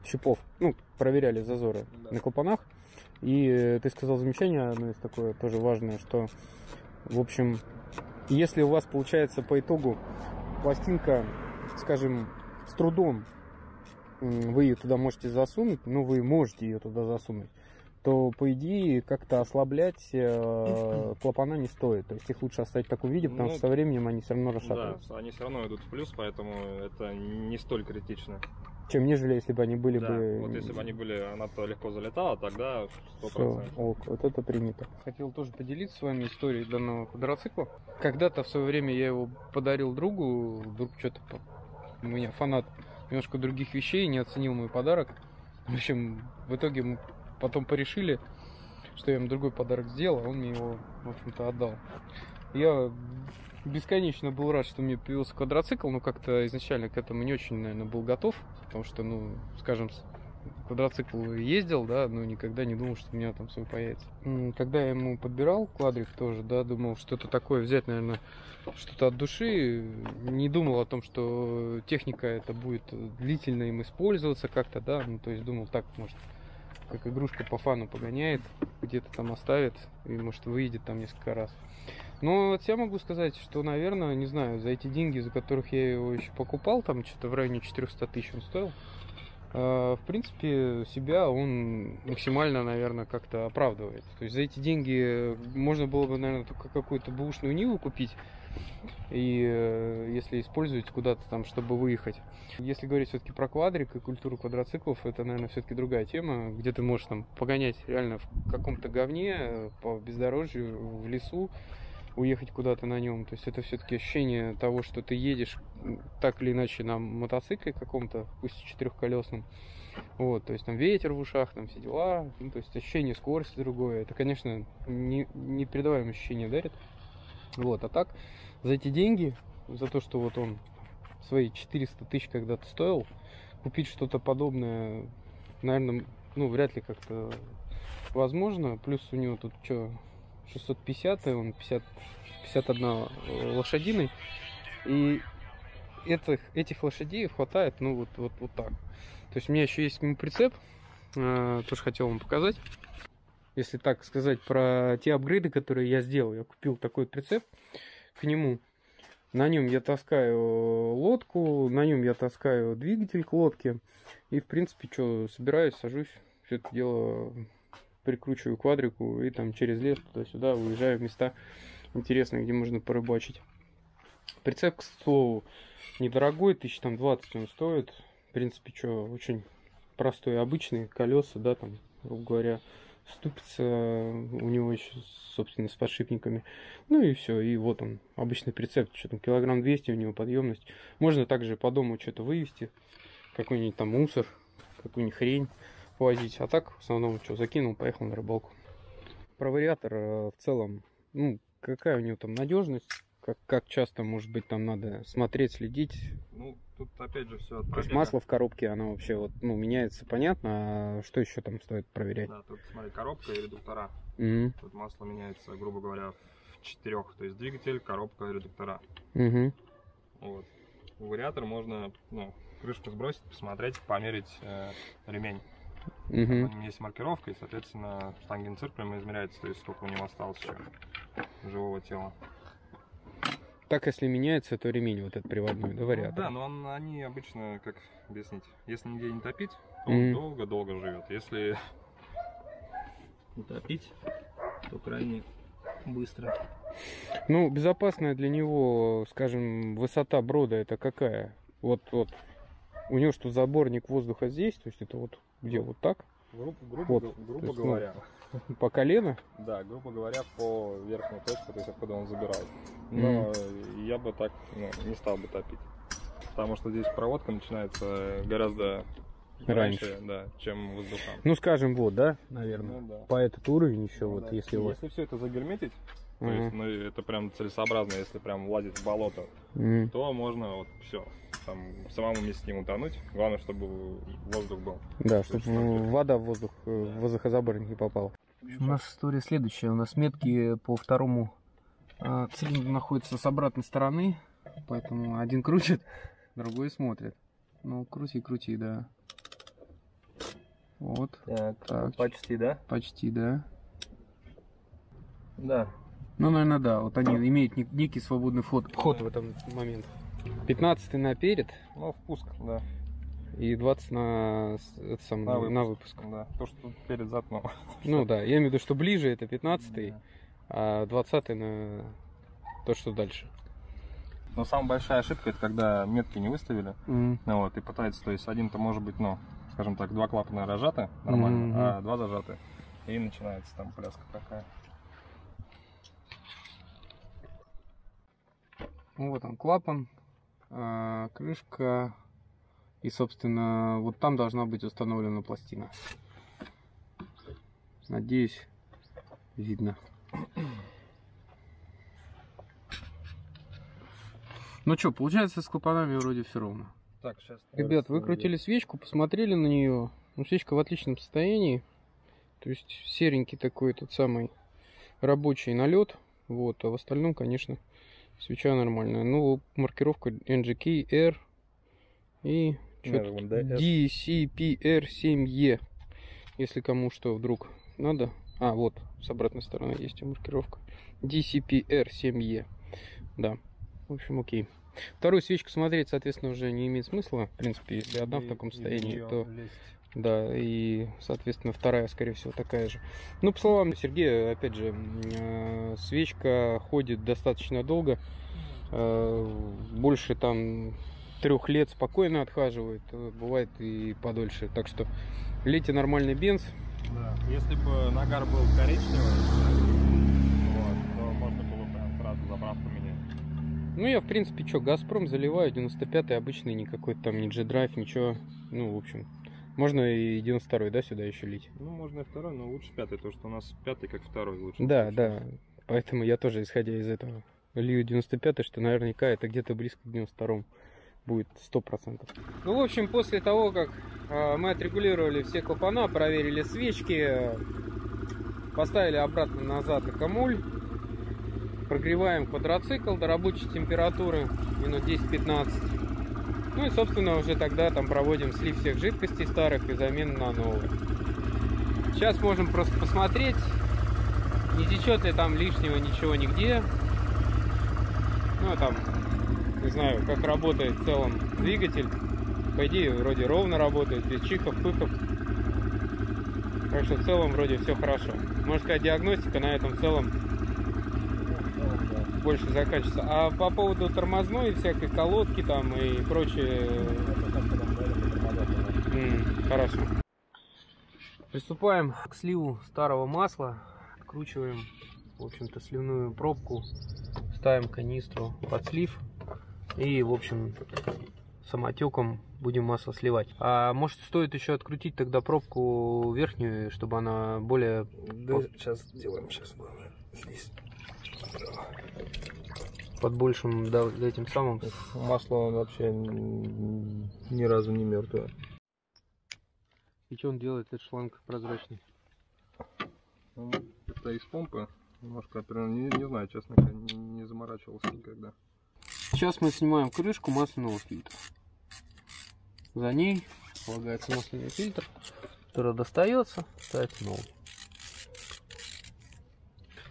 щипов. Ну, проверяли зазоры Да. на клапанах. И э, ты сказал замечание одно из такое тоже важное, что, в общем, если у вас получается по итогу пластинка, скажем, с трудом вы ее туда можете засунуть, ну вы можете ее туда засунуть, то по идее как-то ослаблять э, клапана не стоит. То есть их лучше оставить в таком виде, потому Ну, что со временем они все равно Да, расшатываются. они все равно идут в плюс, поэтому это не столь критично. Чем нежели, если бы они были Да, бы... вот если бы они были, она то легко залетала, тогда 100%. Все, ок, вот это принято. Хотел тоже поделиться с вами историей данного квадроцикла. Когда-то в свое время я его подарил другу, друг что-то у меня фанат немножко других вещей, не оценил мой подарок. В общем, в итоге мы потом порешили, что я ему другой подарок сделал, а он мне его, в общем-то, отдал. Я бесконечно был рад, что мне появился квадроцикл, но как-то изначально к этому не очень, наверное, был готов, потому что, ну, скажем, квадроцикл ездил, да, но никогда не думал, что у меня там свой появится. Когда я ему подбирал квадрик тоже, да, думал, что-то такое взять, наверное, что-то от души, не думал о том, что техника это будет длительно им использоваться как-то, да, ну, то есть думал, так, может, как игрушка по фану погоняет, где-то там оставит, и, может, выйдет там несколько раз. Но вот я могу сказать, что, наверное, не знаю, за эти деньги, за которых я его еще покупал, там что-то в районе 400 тысяч он стоил, в принципе, себя он максимально, наверное, как-то оправдывает. То есть за эти деньги можно было бы, наверное, только какую-то бэушную Ниву купить, и э, если использовать куда-то там, чтобы выехать. Если говорить все-таки про квадрик и культуру квадроциклов, это, наверное, все-таки другая тема, где ты можешь там погонять реально в каком-то говне, э, по бездорожью, в лесу, уехать куда-то на нем. То есть это все-таки ощущение того, что ты едешь так или иначе на мотоцикле каком-то, пусть четырехколесном. Вот, то есть там ветер в ушах, там все дела, ну, то есть ощущение скорости другое. Это, конечно, не, непередаваемое ощущение дарит. Вот, а так, за эти деньги, за то, что вот он свои 400 тысяч когда-то стоил, купить что-то подобное, наверное, ну, вряд ли как-то возможно. Плюс у него тут что, 650, и он 50, 51 лошадиной. И этих, этих лошадей хватает, ну, вот, вот, вот так. То есть у меня еще есть к нему прицеп, э, тоже хотел вам показать. Если так сказать про те апгрейды, которые я сделал. Я купил такой прицеп к нему. На нем я таскаю лодку, на нем я таскаю двигатель к лодке. И, в принципе, что, собираюсь, сажусь, все это дело прикручиваю квадрику и там через лес туда-сюда уезжаю в места интересные, где можно порыбачить. Прицеп, к слову, недорогой, тысяч там 20 он стоит. В принципе, что, очень простой, обычный, колеса, да, там, грубо говоря, ступица у него еще, собственно, с подшипниками. Ну и все, и вот он, обычный прицеп, что там, килограмм 200 у него подъемность. Можно также по дому что-то вывести, какой-нибудь там мусор, какую-нибудь хрень возить. А так, в основном, что, закинул, поехал на рыбалку. Про вариатор э, в целом, ну, какая у него там надежность, как, как часто, может быть, там надо смотреть, следить. Ну, тут опять же все То есть масло в коробке, оно вообще вот, ну, меняется, понятно, а что еще там стоит проверять? Да, тут смотри, коробка и редуктора. Угу. Тут масло меняется, грубо говоря, в четырех. То есть двигатель, коробка редуктора. Угу. Вот. Вариатор можно, ну, крышку сбросить, посмотреть, померить э, ремень. Угу. На нем есть маркировка, и, соответственно, штангенциркулем измеряется, то есть сколько у него осталось еще живого тела. Так, если меняется, то ремень вот этот приводной, да, вариатор? Да, но он, они обычно, как объяснить, если нигде не топить, то он долго-долго живет. Если не топить, то крайне быстро. Ну, безопасная для него, скажем, высота брода это какая? Вот, вот. У него что, заборник воздуха здесь? То есть это вот где? Вот так? Грубо, грубо, Вот, грубо есть, ну, говоря, По колено? да, грубо говоря, по верхней точке, то есть откуда он забирает. Но я бы так ну, не стал бы топить. Потому что здесь проводка начинается гораздо раньше, Раньше. да, чем воздухом. Ну, скажем, вот, да, наверное. Ну, да. По этот уровень еще, Ну вот, да. если вас. Если все это загерметить, то Ага. есть, ну, это прям целесообразно, если прям влазить в болото, М. то можно вот все, там самому вместе с ним утонуть. Главное, чтобы воздух был. Да, чтобы чтобы вода в воздух, э, в воздухозаборник не попала. У нас история следующая. У нас метки по второму а, цилиндру находятся с обратной стороны, поэтому один крутит, другой смотрит. Ну, крути, крути, да. Вот, Так, Так. почти, да? почти, да. Да. Ну, наверное, да. Вот они имеют нек- некий свободный вход, вход в этом момент. 15 на перед Ну, впуск, да. и 20 на, это самое, На на, выпуск. выпуск. Да. То, что перед зад, ну. Ну да, я имею в виду, что ближе это 15 Да. а 20 на то, что дальше. Но самая большая ошибка это когда метки не выставили. Ну вот, и пытается, то есть один-то может быть, ну, скажем так, два клапана разжаты нормально, Мгм. а два зажаты. И начинается там пляска такая. Вот он клапан, а, крышка и, собственно, вот там должна быть установлена пластина. Надеюсь, видно. Ну что, получается с клапанами вроде все ровно. Так, сейчас. Ребят, выкрутили свечку, посмотрели на нее. Ну, свечка в отличном состоянии. То есть серенький такой тот самый рабочий налет. Вот, а в остальном, конечно, свеча нормальная. Ну, маркировка NGK-R и что-то DCPR7E. Если кому что вдруг надо. А, вот, с обратной стороны есть маркировка. DCPR7E. Да. В общем, окей. Вторую свечку смотреть, соответственно, уже не имеет смысла. В принципе, если одна в таком состоянии, то да, и, соответственно, вторая, скорее всего, такая же. Ну, по словам Сергея, опять же, э, свечка ходит достаточно долго. Э, Больше там трех лет спокойно отхаживает. э, Бывает и подольше. Так что лейте нормальный бенз. Да. Если бы нагар был коричневый, вот, то можно было прям сразу заправку менять. Ну, я, в принципе, что, Газпром заливаю, 95-й обычный, никакой там не G-Drive, ничего. Ну, в общем, можно и 92-й, да, сюда еще лить. Ну, можно и второй, но лучше пятый, то что у нас пятый как второй лучше. Да, да. Поэтому я тоже, исходя из этого, лью 95 что наверняка это где-то близко к 92 будет 100%. Ну, в общем, после того, как э, мы отрегулировали все клапана, проверили свечки, поставили обратно назад аккумуль, прогреваем квадроцикл до рабочей температуры минут 10-15. Ну и, собственно, уже тогда там проводим слив всех жидкостей старых и замену на новые. Сейчас можем просто посмотреть, не течет ли там лишнего ничего нигде. Ну, там, не знаю, как работает в целом двигатель. По идее, вроде ровно работает, без чихов, пыхов. Так что в целом вроде все хорошо. Можно сказать, диагностика на этом в целом больше заканчивается. А по поводу тормозной всякой колодки там и прочее... М, хорошо. Приступаем к сливу старого масла. Откручиваем, в общем-то, сливную пробку. Ставим канистру под слив. И, в общем, самотеком будем масло сливать. А может стоит еще открутить тогда пробку верхнюю, чтобы она более... Да, сейчас сделаем, сейчас здесь под большим да, этим самым. Масло вообще ни разу не мертвое. И что он делает, этот шланг прозрачный? Ну, это из помпы. Немножко, не, не знаю, честно, не, не заморачивался никогда. Сейчас мы снимаем крышку масляного фильтра. За ней полагается масляный фильтр, который достается, ставится новый.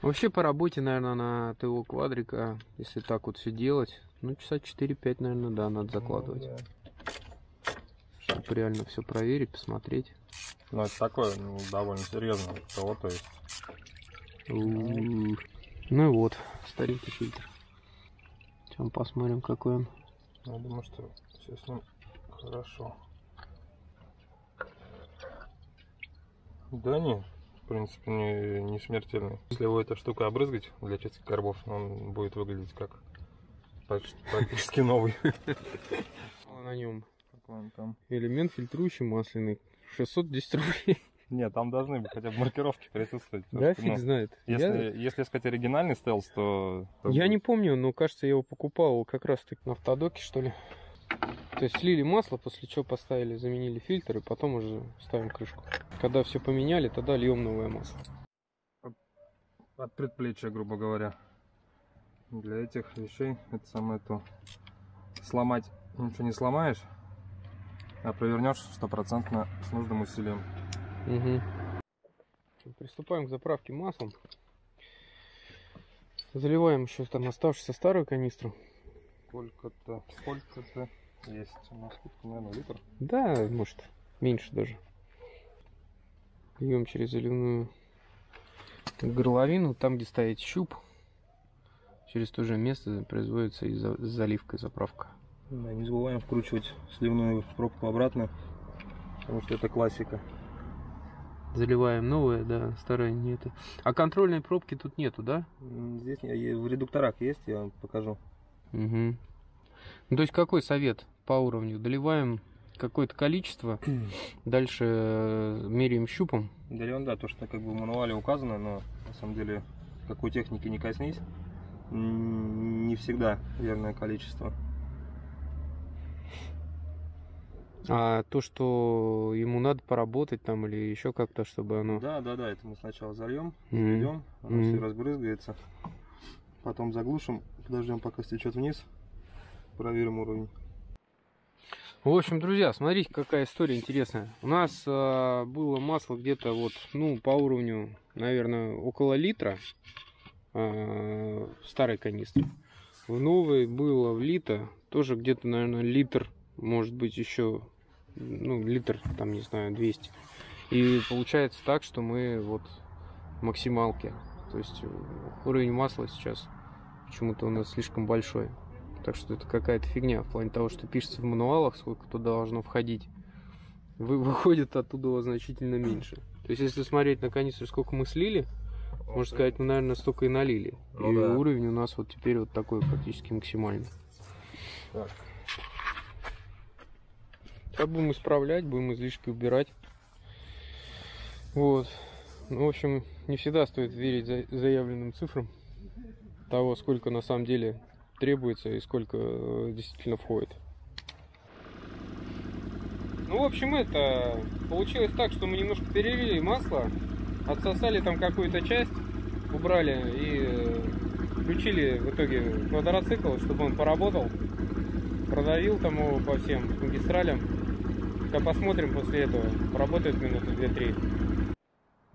Вообще по работе, наверное, на ТО квадрика, если так вот все делать, ну часа 4-5, наверное, да, надо закладывать. Ну, да. Чтобы реально все проверить, посмотреть. Ну, это такое, ну, довольно серьезно. ТО, то есть. Ну и вот, старенький фильтр. Сейчас посмотрим, какой он. Я думаю, что все с ним хорошо. Да нет, принципе, не, не смертельный. Если его эта штука обрызгать для чистки горбов, он будет выглядеть как практически новый. На нем там? элемент фильтрующий масляный. 610 рублей. Нет, там должны быть хотя бы маркировки присутствовать. Да, фиг ну, знает. Если, я... если сказать оригинальный стелс, то... Я не помню, но кажется, я его покупал как раз таки на автодоке, что ли. То есть слили масло, после чего поставили, заменили фильтр, и потом уже ставим крышку. Когда все поменяли, тогда льем новое масло. От предплечья, грубо говоря. Для этих вещей это самое то. Сломать ничего не сломаешь, а провернешь стопроцентно с нужным усилием. Угу. Приступаем к заправке маслом. Заливаем еще там оставшуюся старую канистру. Сколько-то, сколько-то есть на скидку, наверное, литр. Да, может, меньше даже. Льем через заливную горловину, там, где стоит щуп. Через то же место производится и заливка, и заправка. Да, не забываем вкручивать сливную пробку обратно, потому что это классика. Заливаем новое, да, старое нет. А контрольной пробки тут нету, да? Здесь в редукторах есть, я вам покажу. Угу. Ну, то есть какой совет по уровню? Доливаем какое-то количество, дальше э, меряем щупом. Дольем, да, то, что как бы в мануале указано, но на самом деле какой техники не коснись, не всегда верное количество. А то, что ему надо поработать там или еще как-то, чтобы оно... Да, да, да, это мы сначала зальем, заведем, mm-hmm. оно mm-hmm. все разбрызгается. Потом заглушим, подождем, пока стечет вниз, проверим уровень. В общем, друзья, смотрите, какая история интересная. У нас э, было масло где-то вот, ну, по уровню, наверное, около литра э, в старой канистре. В новой было влито тоже где-то, наверное, литр, может быть, еще, ну, литр, там, не знаю, 200. И получается так, что мы вот максималки. То есть уровень масла сейчас почему-то у нас слишком большой. Так что это какая-то фигня в плане того, что пишется в мануалах, сколько туда должно входить. Вы, выходит оттуда значительно меньше. То есть, если смотреть на канистру, сколько мы слили, можно сказать, мы, наверное, столько и налили. Ну, и да. уровень у нас вот теперь вот такой практически максимальный. Так. Сейчас будем исправлять, будем излишки убирать. Вот. Ну, в общем, не всегда стоит верить заявленным цифрам того, сколько на самом деле требуется и сколько э, действительно входит. Ну, в общем, это получилось так, что мы немножко перелили масло, отсосали там какую-то часть, убрали и э, включили в итоге квадроцикл, чтобы он поработал. Продавил там его по всем магистралям. Сейчас посмотрим после этого, поработает минуты 2-3.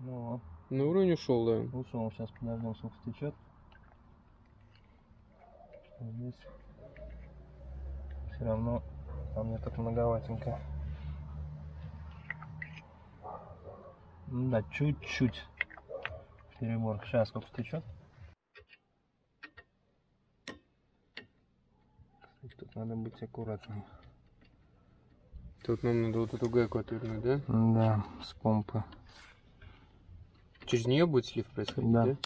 Ну, На уровень ушел, да. Ушел, сейчас подождем, сколько стечет. Здесь все равно там мне так многоватенько. Да, чуть-чуть перебор. Сейчас сколько стечет. Тут надо быть аккуратным. Тут нам надо вот эту гайку отвернуть, да? Да, с помпы. Через нее будет слив происходить, да? Да.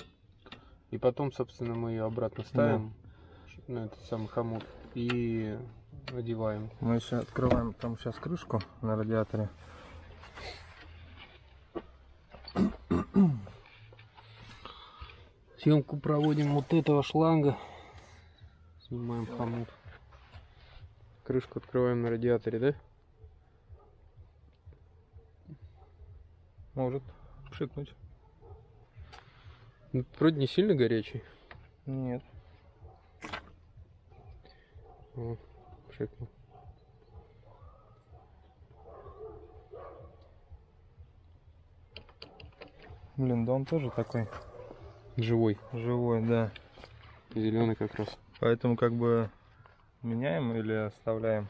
И потом, собственно, мы ее обратно ставим на этот самый хомут и одеваем. Мы еще открываем там сейчас крышку на радиаторе. Съемку проводим вот этого шланга. Снимаем хомут. Крышку открываем на радиаторе, да? Может пшикнуть. Ну, Вроде не сильно горячий. Нет. О, пшикнул. Блин, да он тоже такой Живой. живой, да. Зеленый как раз. Поэтому как бы меняем или оставляем?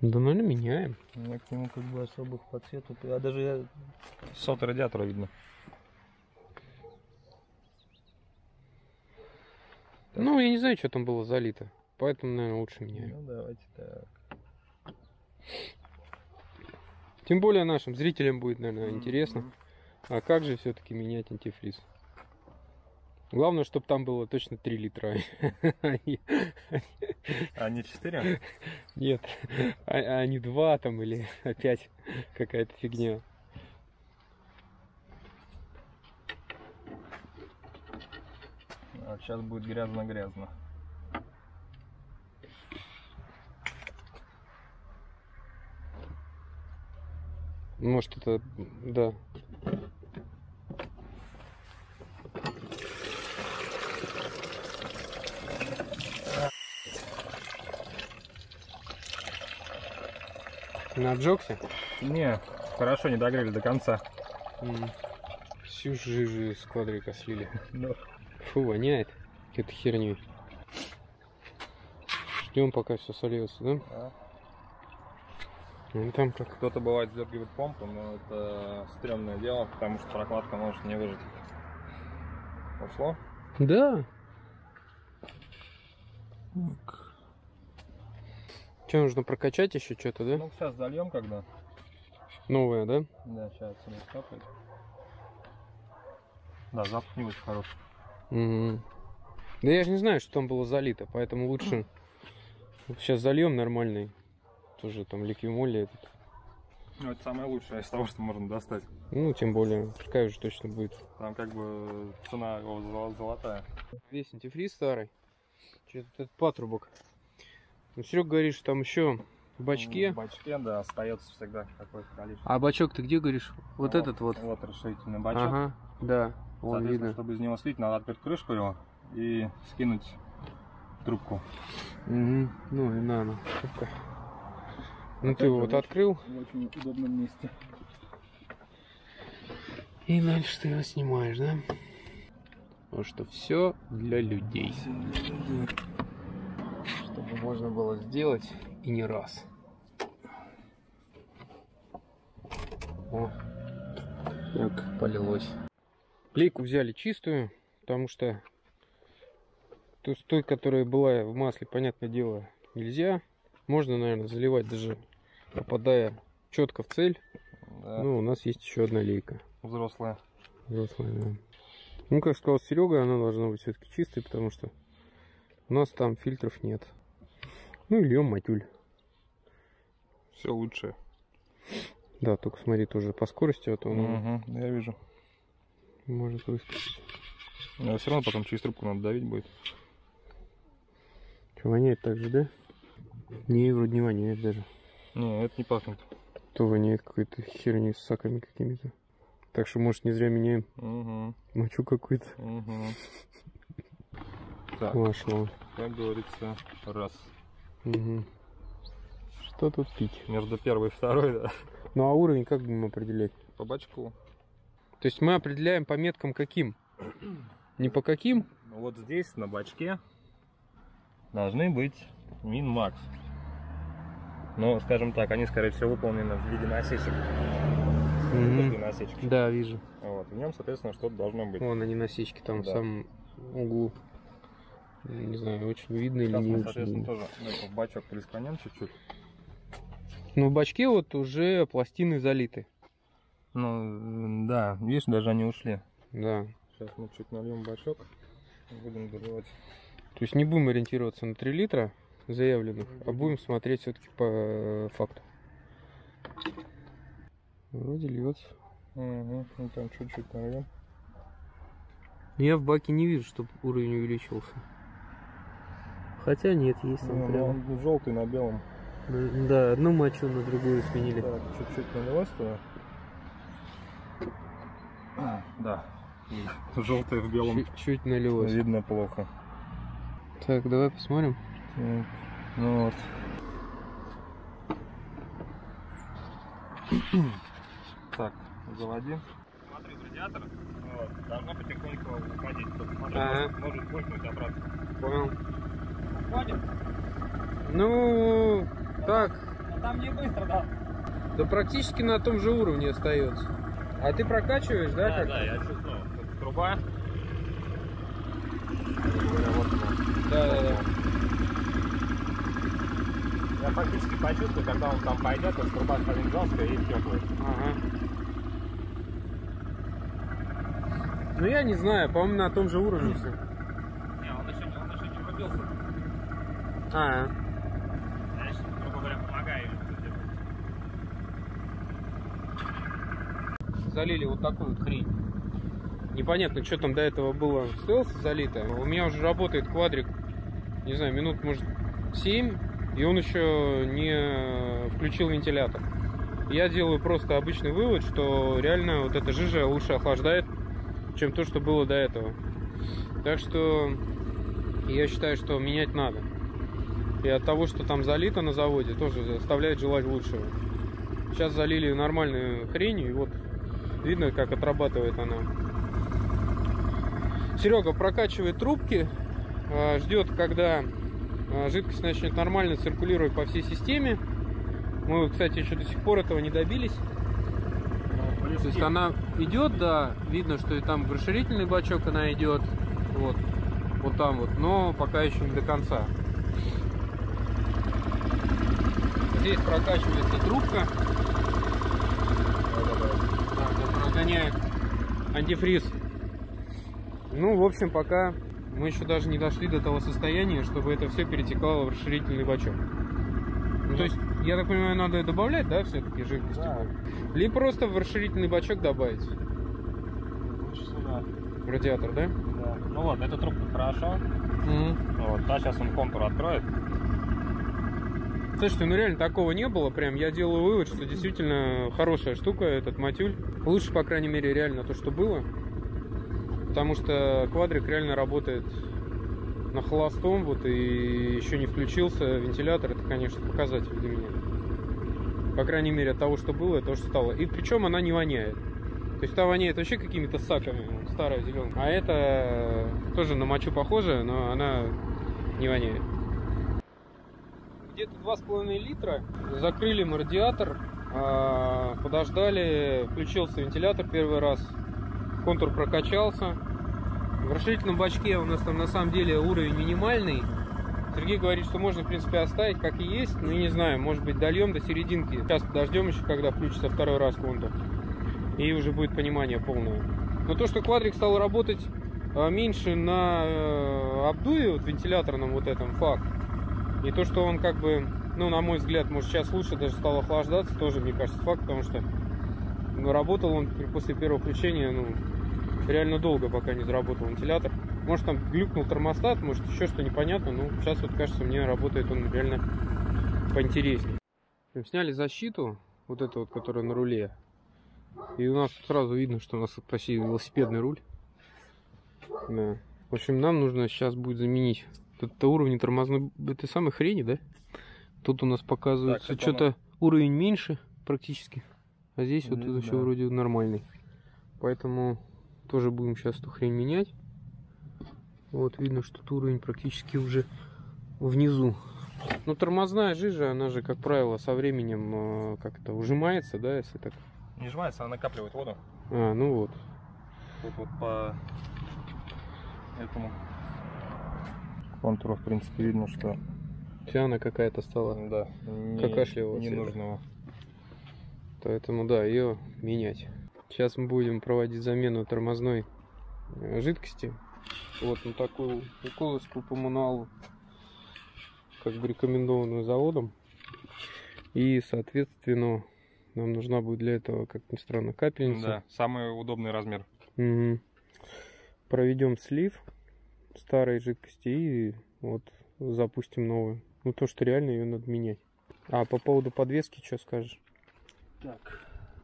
Да, наверное, меняем. У меня к нему как бы особых по цвету. А даже я... сот радиатора видно. Ну, я не знаю, что там было залито. Поэтому, наверное, лучше меняем. Ну давайте так. Тем более нашим зрителям будет, наверное, интересно. Мгм. А как же все-таки менять антифриз? Главное, чтобы там было точно 3 литра. а не- А не 4? Нет, а, а не 2 там или опять какая-то фигня. А сейчас будет грязно-грязно. Может это, да. Наджегся? Не, хорошо, не догрели до конца. Всю жижу из квадрика слили. Фу, воняет. Какой-то херней. Ждем, пока все сольется, да? а. Ну, там как. Кто-то бывает сдергивает помпу, но это стрёмное дело, потому что прокладка может не выжить. Ушло? Да. Что, нужно прокачать еще что-то, да? Ну, сейчас зальем когда. Новое, да? Да, сейчас капает. Да, запах не очень хороший. Мгм. Да я же не знаю, что там было залито, поэтому лучше сейчас зальем нормальный. Тоже там ликвимолли этот. Ну, это самое лучшее из того, что можно достать. Ну, тем более, пускай уже точно будет. Там как бы цена его золо- золотая. Весь антифриз старый. Что-то этот патрубок. Ну, Серега говорит, что там еще в бачке. В бачке, да, остается всегда какое-то количество. А бачок ты где говоришь? Вот Ну, этот вот. Вот расширительный бачок. Ага, да, вон видно. чтобы из него слить, надо открыть крышку его и скинуть трубку. Мгм. Ну и надо. Сука. Ну ты его вот открыл, В очень удобном месте. и дальше ты его снимаешь, да? Потому что все для людей. Чтобы можно было сделать и не раз. О, так, полилось. Клейку взяли чистую, потому что ту с той, которая была в масле, понятное дело, нельзя. Можно, наверное, заливать даже попадая четко в цель. Да, Ну, у нас есть еще одна лейка. взрослая. Взрослая, да. Ну, как сказал Серега, она должна быть все-таки чистой, потому что у нас там фильтров нет. Ну, и льем матюль. Все лучшее. Да, только смотри тоже по скорости, а то Угу, я вижу. Может выскочить. Но все равно потом через трубку надо давить будет. Что, воняет так же, да? Не, вроде не воняет даже. Не, это не пахнет. То воняет какой-то херней с саками какими-то. Так что, может, не зря меняем Угу, мочу какую-то. угу. Так, Пошло. как говорится, раз. Мгм. Что тут пить? Между первой и второй, да. Ну, а уровень как будем определять? По бачку. То есть мы определяем по меткам каким? Не по каким, вот здесь на бачке должны быть мин-макс. Но, скажем так, они, скорее всего, выполнены в виде насечек. Мгм. насечки. Да, вижу. Вот, в нем, соответственно, что-то должно быть. Вон они насечки там в Да. самом углу. Не знаю, очень видно или Сейчас не мы, очень соответственно, видно. тоже ну, в бачок присканем чуть-чуть. Ну, в бачке вот уже пластины залиты. Ну, да, видишь, даже они ушли. Да. Сейчас мы чуть нальем бачок. Будем доливать. То есть не будем ориентироваться на 3 литра заявленных, а будем смотреть все-таки по э, факту. Вроде льется. Угу, ну там чуть-чуть нальем. Я в баке не вижу, чтобы уровень увеличился. Хотя нет, есть там Ну, прямо. он желтый на белом. Да, одну мочу на другую сменили. Так, чуть-чуть налилось туда. А, Да. Желтый в белом. Чуть, чуть налилось. Видно плохо. Так, давай посмотрим. Так, ну вот. Так, заводи. Смотри, радиатор вот, должно потихоньку уходить. Тут, смотри, Ага. может, может булькнуть обратно. Понял. Уходит? Ну, так, Но там не быстро, да? да практически на том же уровне остается. А ты прокачиваешь, да? как? я чувствую. Тут труба. Да, да, да. Я фактически почувствую, когда он там пойдет, то труба станет жесткая и теплая. Ага. Ну я не знаю, по-моему, на том же уровне все. Не, он еще, он еще не врубился. А, Я сейчас, грубо говоря, помогаю ему это делать. Залили вот такую вот хрень. Непонятно, что там до этого было стелс залито. У меня уже работает квадрик, не знаю, минут, может, 7, и он еще не включил вентилятор. Я делаю просто обычный вывод, что реально вот эта жижа лучше охлаждает, чем то, что было до этого. Так что я считаю, что менять надо. И от того, что там залито на заводе, тоже заставляет желать лучшего. Сейчас залили нормальную хрень, и вот видно, как отрабатывает она. Серега прокачивает трубки, а, ждет, когда а, жидкость начнет нормально циркулировать по всей системе. Мы, кстати, еще до сих пор этого не добились. То есть она идет, да, видно, что и там в расширительный бачок она идет, вот, вот там вот, но пока еще не до конца. Здесь прокачивается трубка, да, которая гоняет антифриз. Ну, в общем, пока мы еще даже не дошли до того состояния, чтобы это все перетекало в расширительный бачок. Ну, то есть, я так понимаю, надо добавлять, да, все-таки жидкости? Да. Либо просто в расширительный бачок добавить Лучше сюда. радиатор, да? Да. Ну вот, эта трубка хорошо. Мгм. Вот, да, сейчас он контур откроет. Слушайте, ну реально такого не было. Прям я делаю вывод, что действительно хорошая штука этот матюль. Лучше, по крайней мере, реально то, что было. Потому что квадрик реально работает на холостом, вот и еще не включился вентилятор. Это, конечно, показатель для меня. По крайней мере, от того, что было, то, что стало. И причем она не воняет. То есть та воняет вообще какими-то саками, вот, старая зеленая. А это тоже на мочу похоже, но она не воняет. Где-то 2,5 литра. Закрыли мы радиатор, подождали, включился вентилятор первый раз, контур прокачался. В расширительном бачке у нас там на самом деле уровень минимальный. Сергей говорит, что можно, в принципе, оставить как и есть. Ну, не знаю, может быть, дольем до серединки. Сейчас подождем еще, когда включится второй раз контур. И уже будет понимание полное. Но то, что квадрик стал работать а, меньше на э, обдуве, вот вентиляторном вот этом, факт. И то, что он как бы, ну, на мой взгляд, может, сейчас лучше даже стал охлаждаться, тоже, мне кажется, факт, потому что ну, работал он после первого включения, ну, реально долго, пока не заработал вентилятор. Может, там глюкнул термостат, может, еще что непонятно, но сейчас вот, кажется, мне работает он реально поинтереснее. Сняли защиту, вот эту вот, которая на руле. И у нас сразу видно, что у нас почти велосипедный руль. Да. В общем, нам нужно сейчас будет заменить это уровень тормозной этой самой хрени, да? Тут у нас показывается Так, что-то уровень меньше практически. А здесь вот это все да. вроде нормальный. Поэтому тоже будем сейчас эту хрень менять. Вот видно, что тут уровень практически уже внизу. Ну, тормозная жижа, она же, как правило, со временем э, как-то ужимается, да, если так. Не сжимается, она накапливает воду. А, ну вот. Тут вот по этому контуру, в принципе, видно, что Вся она какая-то стала. да, не, Какашливого ненужного. Поэтому, да, ее менять. Сейчас мы будем проводить замену тормозной э, жидкости. Вот на такую уколочку по мануалу, как бы рекомендованную заводом. И, соответственно, нам нужна будет для этого, как ни странно, капельница. Да, самый удобный размер. Мгм. Проведем слив старой жидкости и вот запустим новую. Ну то, что реально ее надо менять. А по поводу подвески, что скажешь? Так,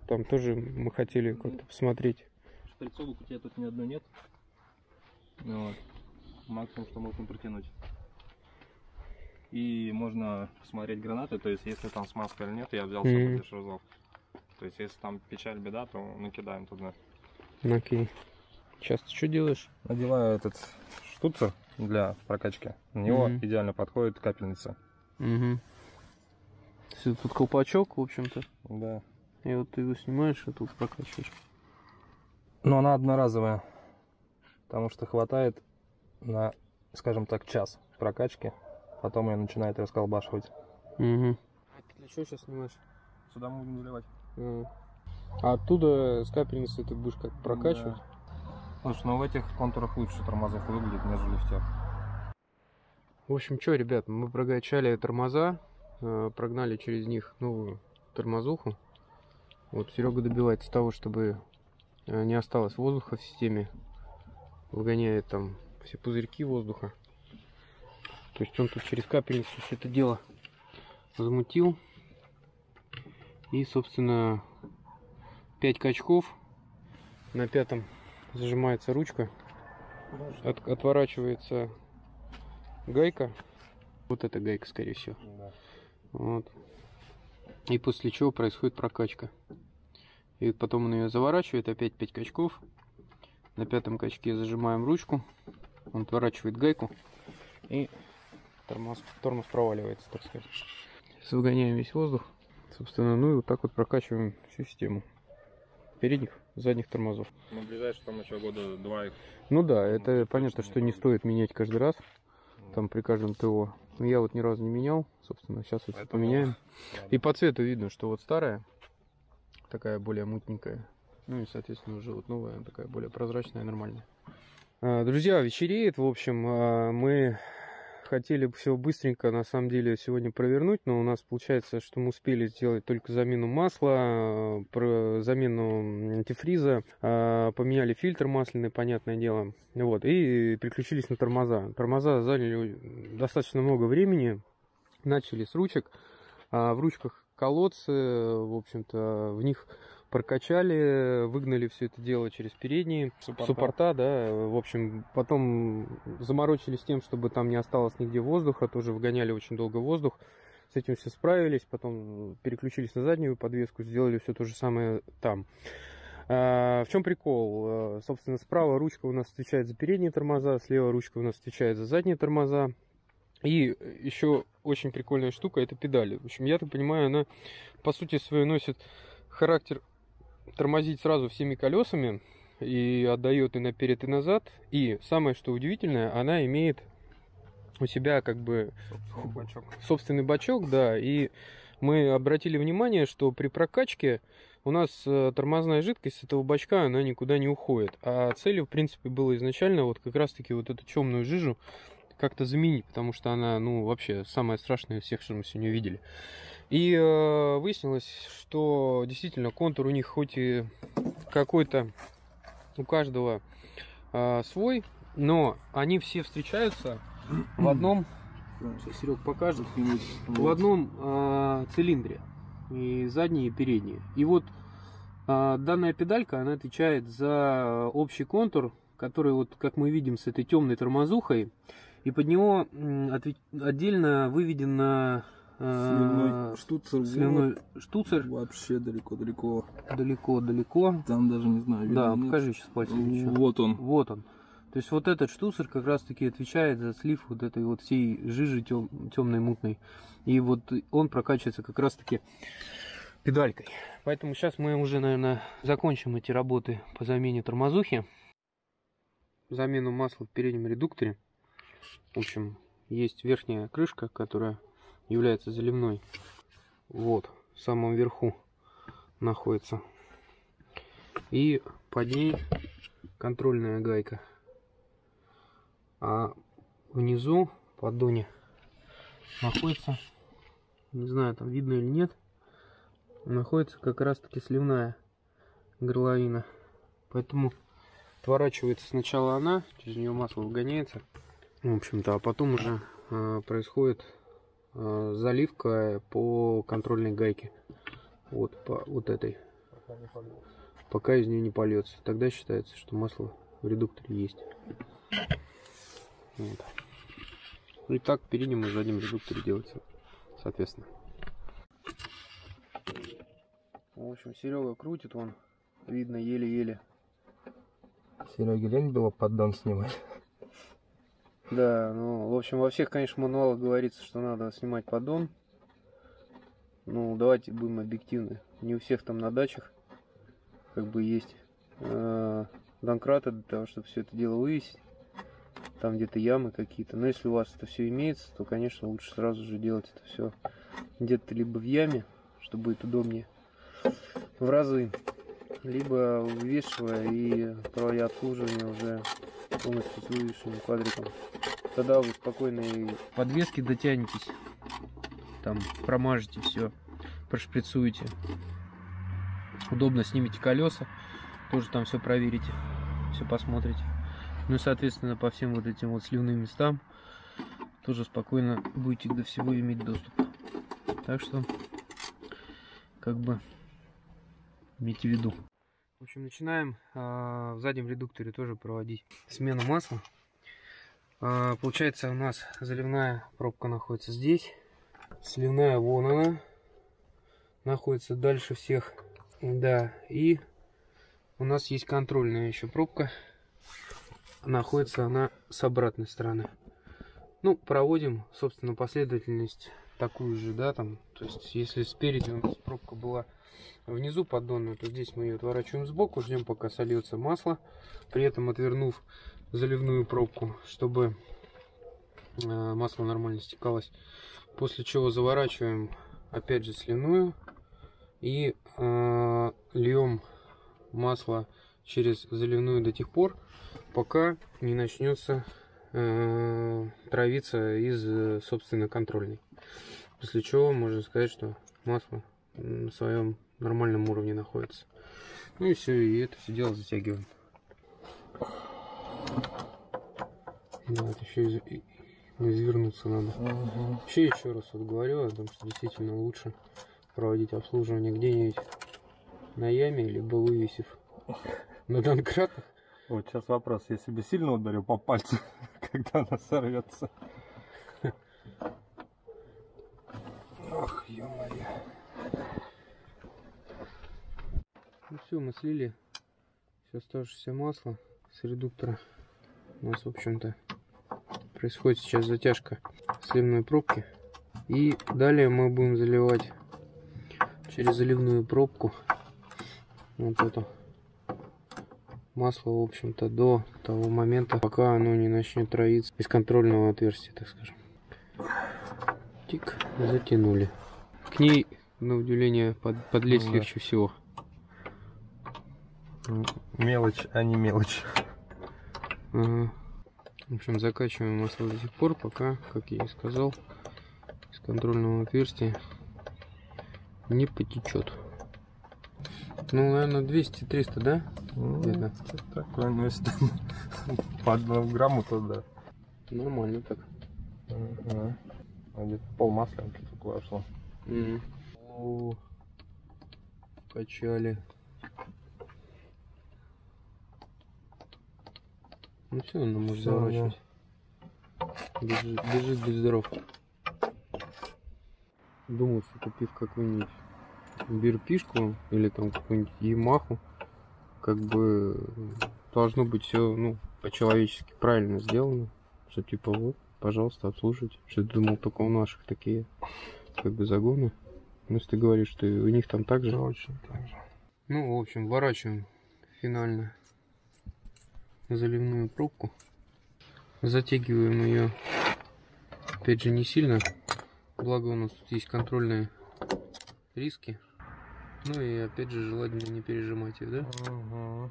Там тоже мы хотели как-то посмотреть. шприцовок у тебя тут ни одной нет. Ну Вот. Максимум, что можно протянуть. И можно посмотреть гранаты, то есть если там смазка или нет, я взял с собой для шрузов. То есть если там печаль, беда, то накидаем туда. Ну, Окей. Сейчас ты что делаешь? Надеваю этот штуцер для прокачки. На него Мгм. идеально подходит капельница. Угу. Тут колпачок, в общем-то. Да. И вот ты его снимаешь, и тут прокачиваешь. Но она одноразовая. Потому что хватает на, скажем так, час прокачки. Потом ее начинает расколбашивать. Угу. Для чего сейчас снимаешь? Сюда мы будем заливать. А А оттуда с капельницы ты будешь как прокачивать? Слушай, ну в этих контурах лучше тормозов выглядит, нежели в тех. В общем, что, ребят, мы прокачали тормоза, э, прогнали через них новую тормозуху. Вот Серега добивается того, чтобы э, не осталось воздуха в системе. Выгоняет там все пузырьки воздуха. То есть он тут через капельницу все это дело замутил. И, собственно, 5 качков. На пятом зажимается ручка. От- отворачивается гайка. Вот эта гайка, скорее всего. Да. Вот. И после чего происходит прокачка. И потом он ее заворачивает, опять 5 качков. На пятом качке зажимаем ручку. Он отворачивает гайку. И тормоз, тормоз проваливается, так сказать. Сейчас выгоняем весь воздух. Собственно, ну и вот так вот прокачиваем всю систему. Передних, задних тормозов. Ну, ближайшие там еще года два их. Ну да, Ну, это понятно, что не проблема. стоит менять каждый раз, там при каждом ТО. Но я вот ни разу не менял, собственно, сейчас вот Поэтому- поменяем. Ладно. И по цвету видно, что вот старая, такая более мутненькая. Ну и, соответственно, уже вот новая, такая более прозрачная, нормальная. А, Друзья, вечереет, в общем, а, мы хотели все быстренько, на самом деле, сегодня провернуть, но у нас получается, что мы успели сделать только замену масла, а, про замену антифриза, а, поменяли фильтр масляный, понятное дело, вот, и переключились на тормоза. Тормоза заняли достаточно много времени, начали с ручек, а в ручках колодцы, в общем-то, в них прокачали, выгнали все это дело через передние Суппорта. суппорта, да, в общем, потом заморочились тем, чтобы там не осталось нигде воздуха, тоже выгоняли очень долго воздух, с этим все справились, потом переключились на заднюю подвеску, сделали все то же самое там. А, в чем прикол? А, Собственно, справа ручка у нас отвечает за передние тормоза, слева ручка у нас отвечает за задние тормоза. И еще очень прикольная штука это педали. В общем, я так понимаю, она по сути своей носит характер тормозить сразу всеми колесами и отдает и наперед, и назад. И самое что удивительное, она имеет у себя как бы Собственно, бачок. собственный бачок, да, и мы обратили внимание, что при прокачке у нас э, тормозная жидкость с этого бачка, она никуда не уходит. А целью, в принципе, было изначально вот как раз-таки вот эту темную жижу как-то заменить, потому что она, ну, вообще самая страшная из всех, что мы сегодня видели. И э, выяснилось, что действительно контур у них хоть и какой-то у каждого э, свой, но они все встречаются в одном, сейчас Серег покажет, в одном э, цилиндре. И задние, и передние. И вот э, данная педалька, она отвечает за общий контур, который вот, как мы видим, с этой темной тормозухой. И под него отдельно выведена э, Сливной штуцер. сливной штуцер Вообще далеко-далеко. далеко-далеко. Там даже не знаю. видно, Да, нет. покажи сейчас пальцем. Вот он. Вот он. То есть вот этот штуцер как раз таки отвечает за слив вот этой вот всей жижи тем, темной мутной. И вот он прокачивается как раз таки педалькой. Поэтому сейчас мы уже, наверное, закончим эти работы по замене тормозухи. Замену масла в переднем редукторе. В общем, есть верхняя крышка, которая является заливной. Вот, в самом верху находится. И под ней контрольная гайка. А внизу, в поддоне, находится, не знаю, там видно или нет, находится как раз таки сливная горловина. Поэтому отворачивается сначала она, через нее масло выгоняется. В общем-то, а потом уже э, происходит заливка по контрольной гайке. Вот, по вот этой. Пока из нее не польется. Тогда считается, что масло в редукторе есть. Вот. И так в переднем и заднем редукторе делается, соответственно. В общем, Серега крутит, он видно еле-еле. Сереге лень было поддон снимать. Да, ну, в общем, во всех, конечно, мануалах говорится, что надо снимать поддон. Ну, давайте будем объективны. Не у всех там на дачах как бы есть э, донкраты для того, чтобы все это дело вывесить. Там где-то ямы какие-то. Но если у вас это все имеется, то, конечно, лучше сразу же делать это все где-то либо в яме, чтобы будет удобнее в разы, либо вывешивая и проводя обслуживание уже полностью с вывешенным квадриком. Тогда вы спокойно и подвески дотянетесь, там промажете все, прошприцуете. Удобно снимите колеса, тоже там все проверите, все посмотрите. Ну и соответственно по всем вот этим вот сливным местам тоже спокойно будете до всего иметь доступ. Так что как бы имейте в виду. В общем, начинаем а, в заднем редукторе тоже проводить смену масла. А, получается, у нас заливная пробка находится здесь. Сливная вон она. Находится дальше всех. Да, и у нас есть контрольная еще пробка. Находится она с обратной стороны. Ну, проводим, собственно, последовательность такую же, да, там. То есть, если спереди у нас пробка была внизу поддонную, то здесь мы ее отворачиваем сбоку, ждем пока сольется масло, при этом отвернув заливную пробку, чтобы э, масло нормально стекалось. После чего заворачиваем опять же сливную и э, льем масло через заливную до тех пор, пока не начнется э, травиться из собственно контрольной. После чего можно сказать, что масло на своем нормальном уровне находится. Ну и все, и это все дело затягиваем. Да, это еще из... извернуться надо. Угу. Вообще еще раз вот говорю о том, что действительно лучше проводить обслуживание где-нибудь на яме, либо вывесив на донкратах. Вот сейчас вопрос, я себе сильно ударю по пальцу, когда она сорвется. Ох, ё-моё. Ну все, мы слили все оставшееся масло с редуктора. У нас, в общем-то, происходит сейчас затяжка сливной пробки. И далее мы будем заливать через заливную пробку вот это масло, в общем-то, до того момента, пока оно не начнет троиться из контрольного отверстия, так скажем. Тик, затянули. К ней, на удивление, под, подлезть ну, легче всего. Мелочь, а не мелочь. Ага. В общем, закачиваем масло до сих пор, пока, как я и сказал, из контрольного отверстия не потечет. Ну, наверное, 200-300, да? Ну, такое, ну, если по 2 грамму, то да. Нормально так. Ага. А где-то пол масленки только вошло. Угу. О, качали. Ну все, она может все, заворачивать. Бежит, бежит, будь здоров. Думал, что купив какую-нибудь бирпишку или там какую-нибудь Ямаху, как бы должно быть все, ну, по-человечески правильно сделано. Что типа вот, пожалуйста, обслуживайте. Что ты думал, только у наших такие как бы загоны. Ну, если ты говоришь, что у них там так же. Точно так же. Ну, в общем, ворачиваем финально заливную пробку. Затягиваем ее, опять же, не сильно. Благо у нас тут есть контрольные риски. Ну и опять же, желательно не пережимать их, да? Угу.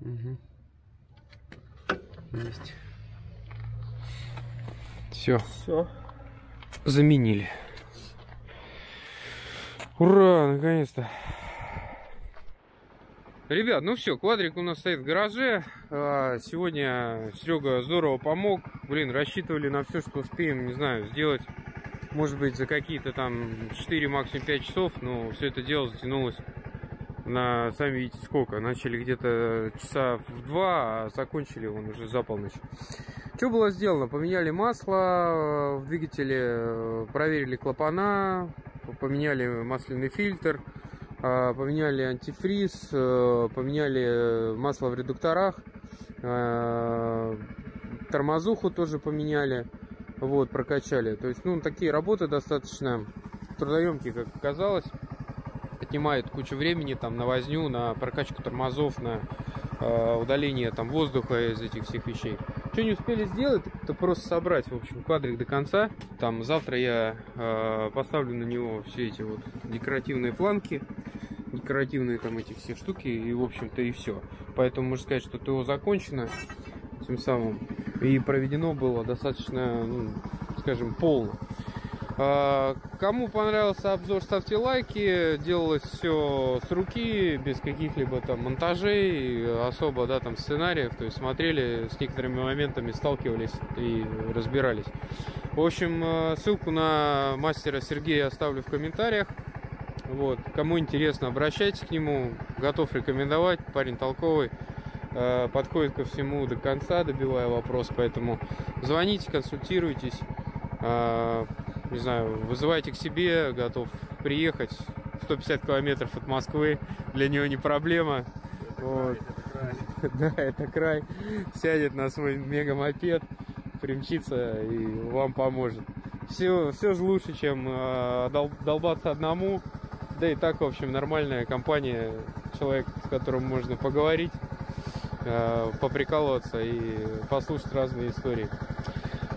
Угу. Есть. Все, Все. заменили. Ура, наконец-то. Ребят, ну все, квадрик у нас стоит в гараже. А, Сегодня Серега здорово помог. Блин, рассчитывали на все, что успеем, не знаю, сделать. Может быть, за какие-то там 4, максимум 5 часов. Но все это дело затянулось на, сами видите, сколько. Начали где-то часа в 2, а закончили он уже за полночь. Что было сделано? Поменяли масло в двигателе, э, проверили клапана, поменяли масляный фильтр, а, поменяли антифриз, э, поменяли масло в редукторах, э, тормозуху тоже поменяли, вот, прокачали. То есть, ну, такие работы достаточно трудоемкие, как оказалось. Отнимает кучу времени там на возню, на прокачку тормозов, на э, удаление там воздуха из этих всех вещей. Что не успели сделать, это просто собрать, в общем, квадрик до конца. Там завтра я э, поставлю на него все эти вот декоративные планки, декоративные там эти все штуки, и, в общем-то, и все. Поэтому можно сказать, что ТО закончено тем самым. И проведено было достаточно, ну, скажем, полно. А, Кому понравился обзор, ставьте лайки. Делалось все с руки, без каких-либо там монтажей, особо, да, там сценариев. То есть смотрели, с некоторыми моментами сталкивались и разбирались. В общем, э, ссылку на мастера Сергея оставлю в комментариях. Вот. Кому интересно, обращайтесь к нему. Готов рекомендовать. Парень толковый. э, Подходит ко всему до конца, добивая вопрос. Поэтому звоните, консультируйтесь. Не знаю, вызывайте к себе. Готов приехать. 150 километров от Москвы. Для него не проблема. Вот. Да, это край. Сядет на свой мега-мопед, примчится и вам поможет. Все, все же лучше, чем дол- долбаться одному. Да и так, в общем, нормальная компания, человек, с которым можно поговорить, э, поприкалываться и послушать разные истории.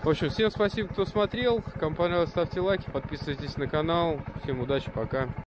В общем, всем спасибо, кто смотрел. Кому понравилось, ставьте лайки, подписывайтесь на канал. Всем удачи, пока.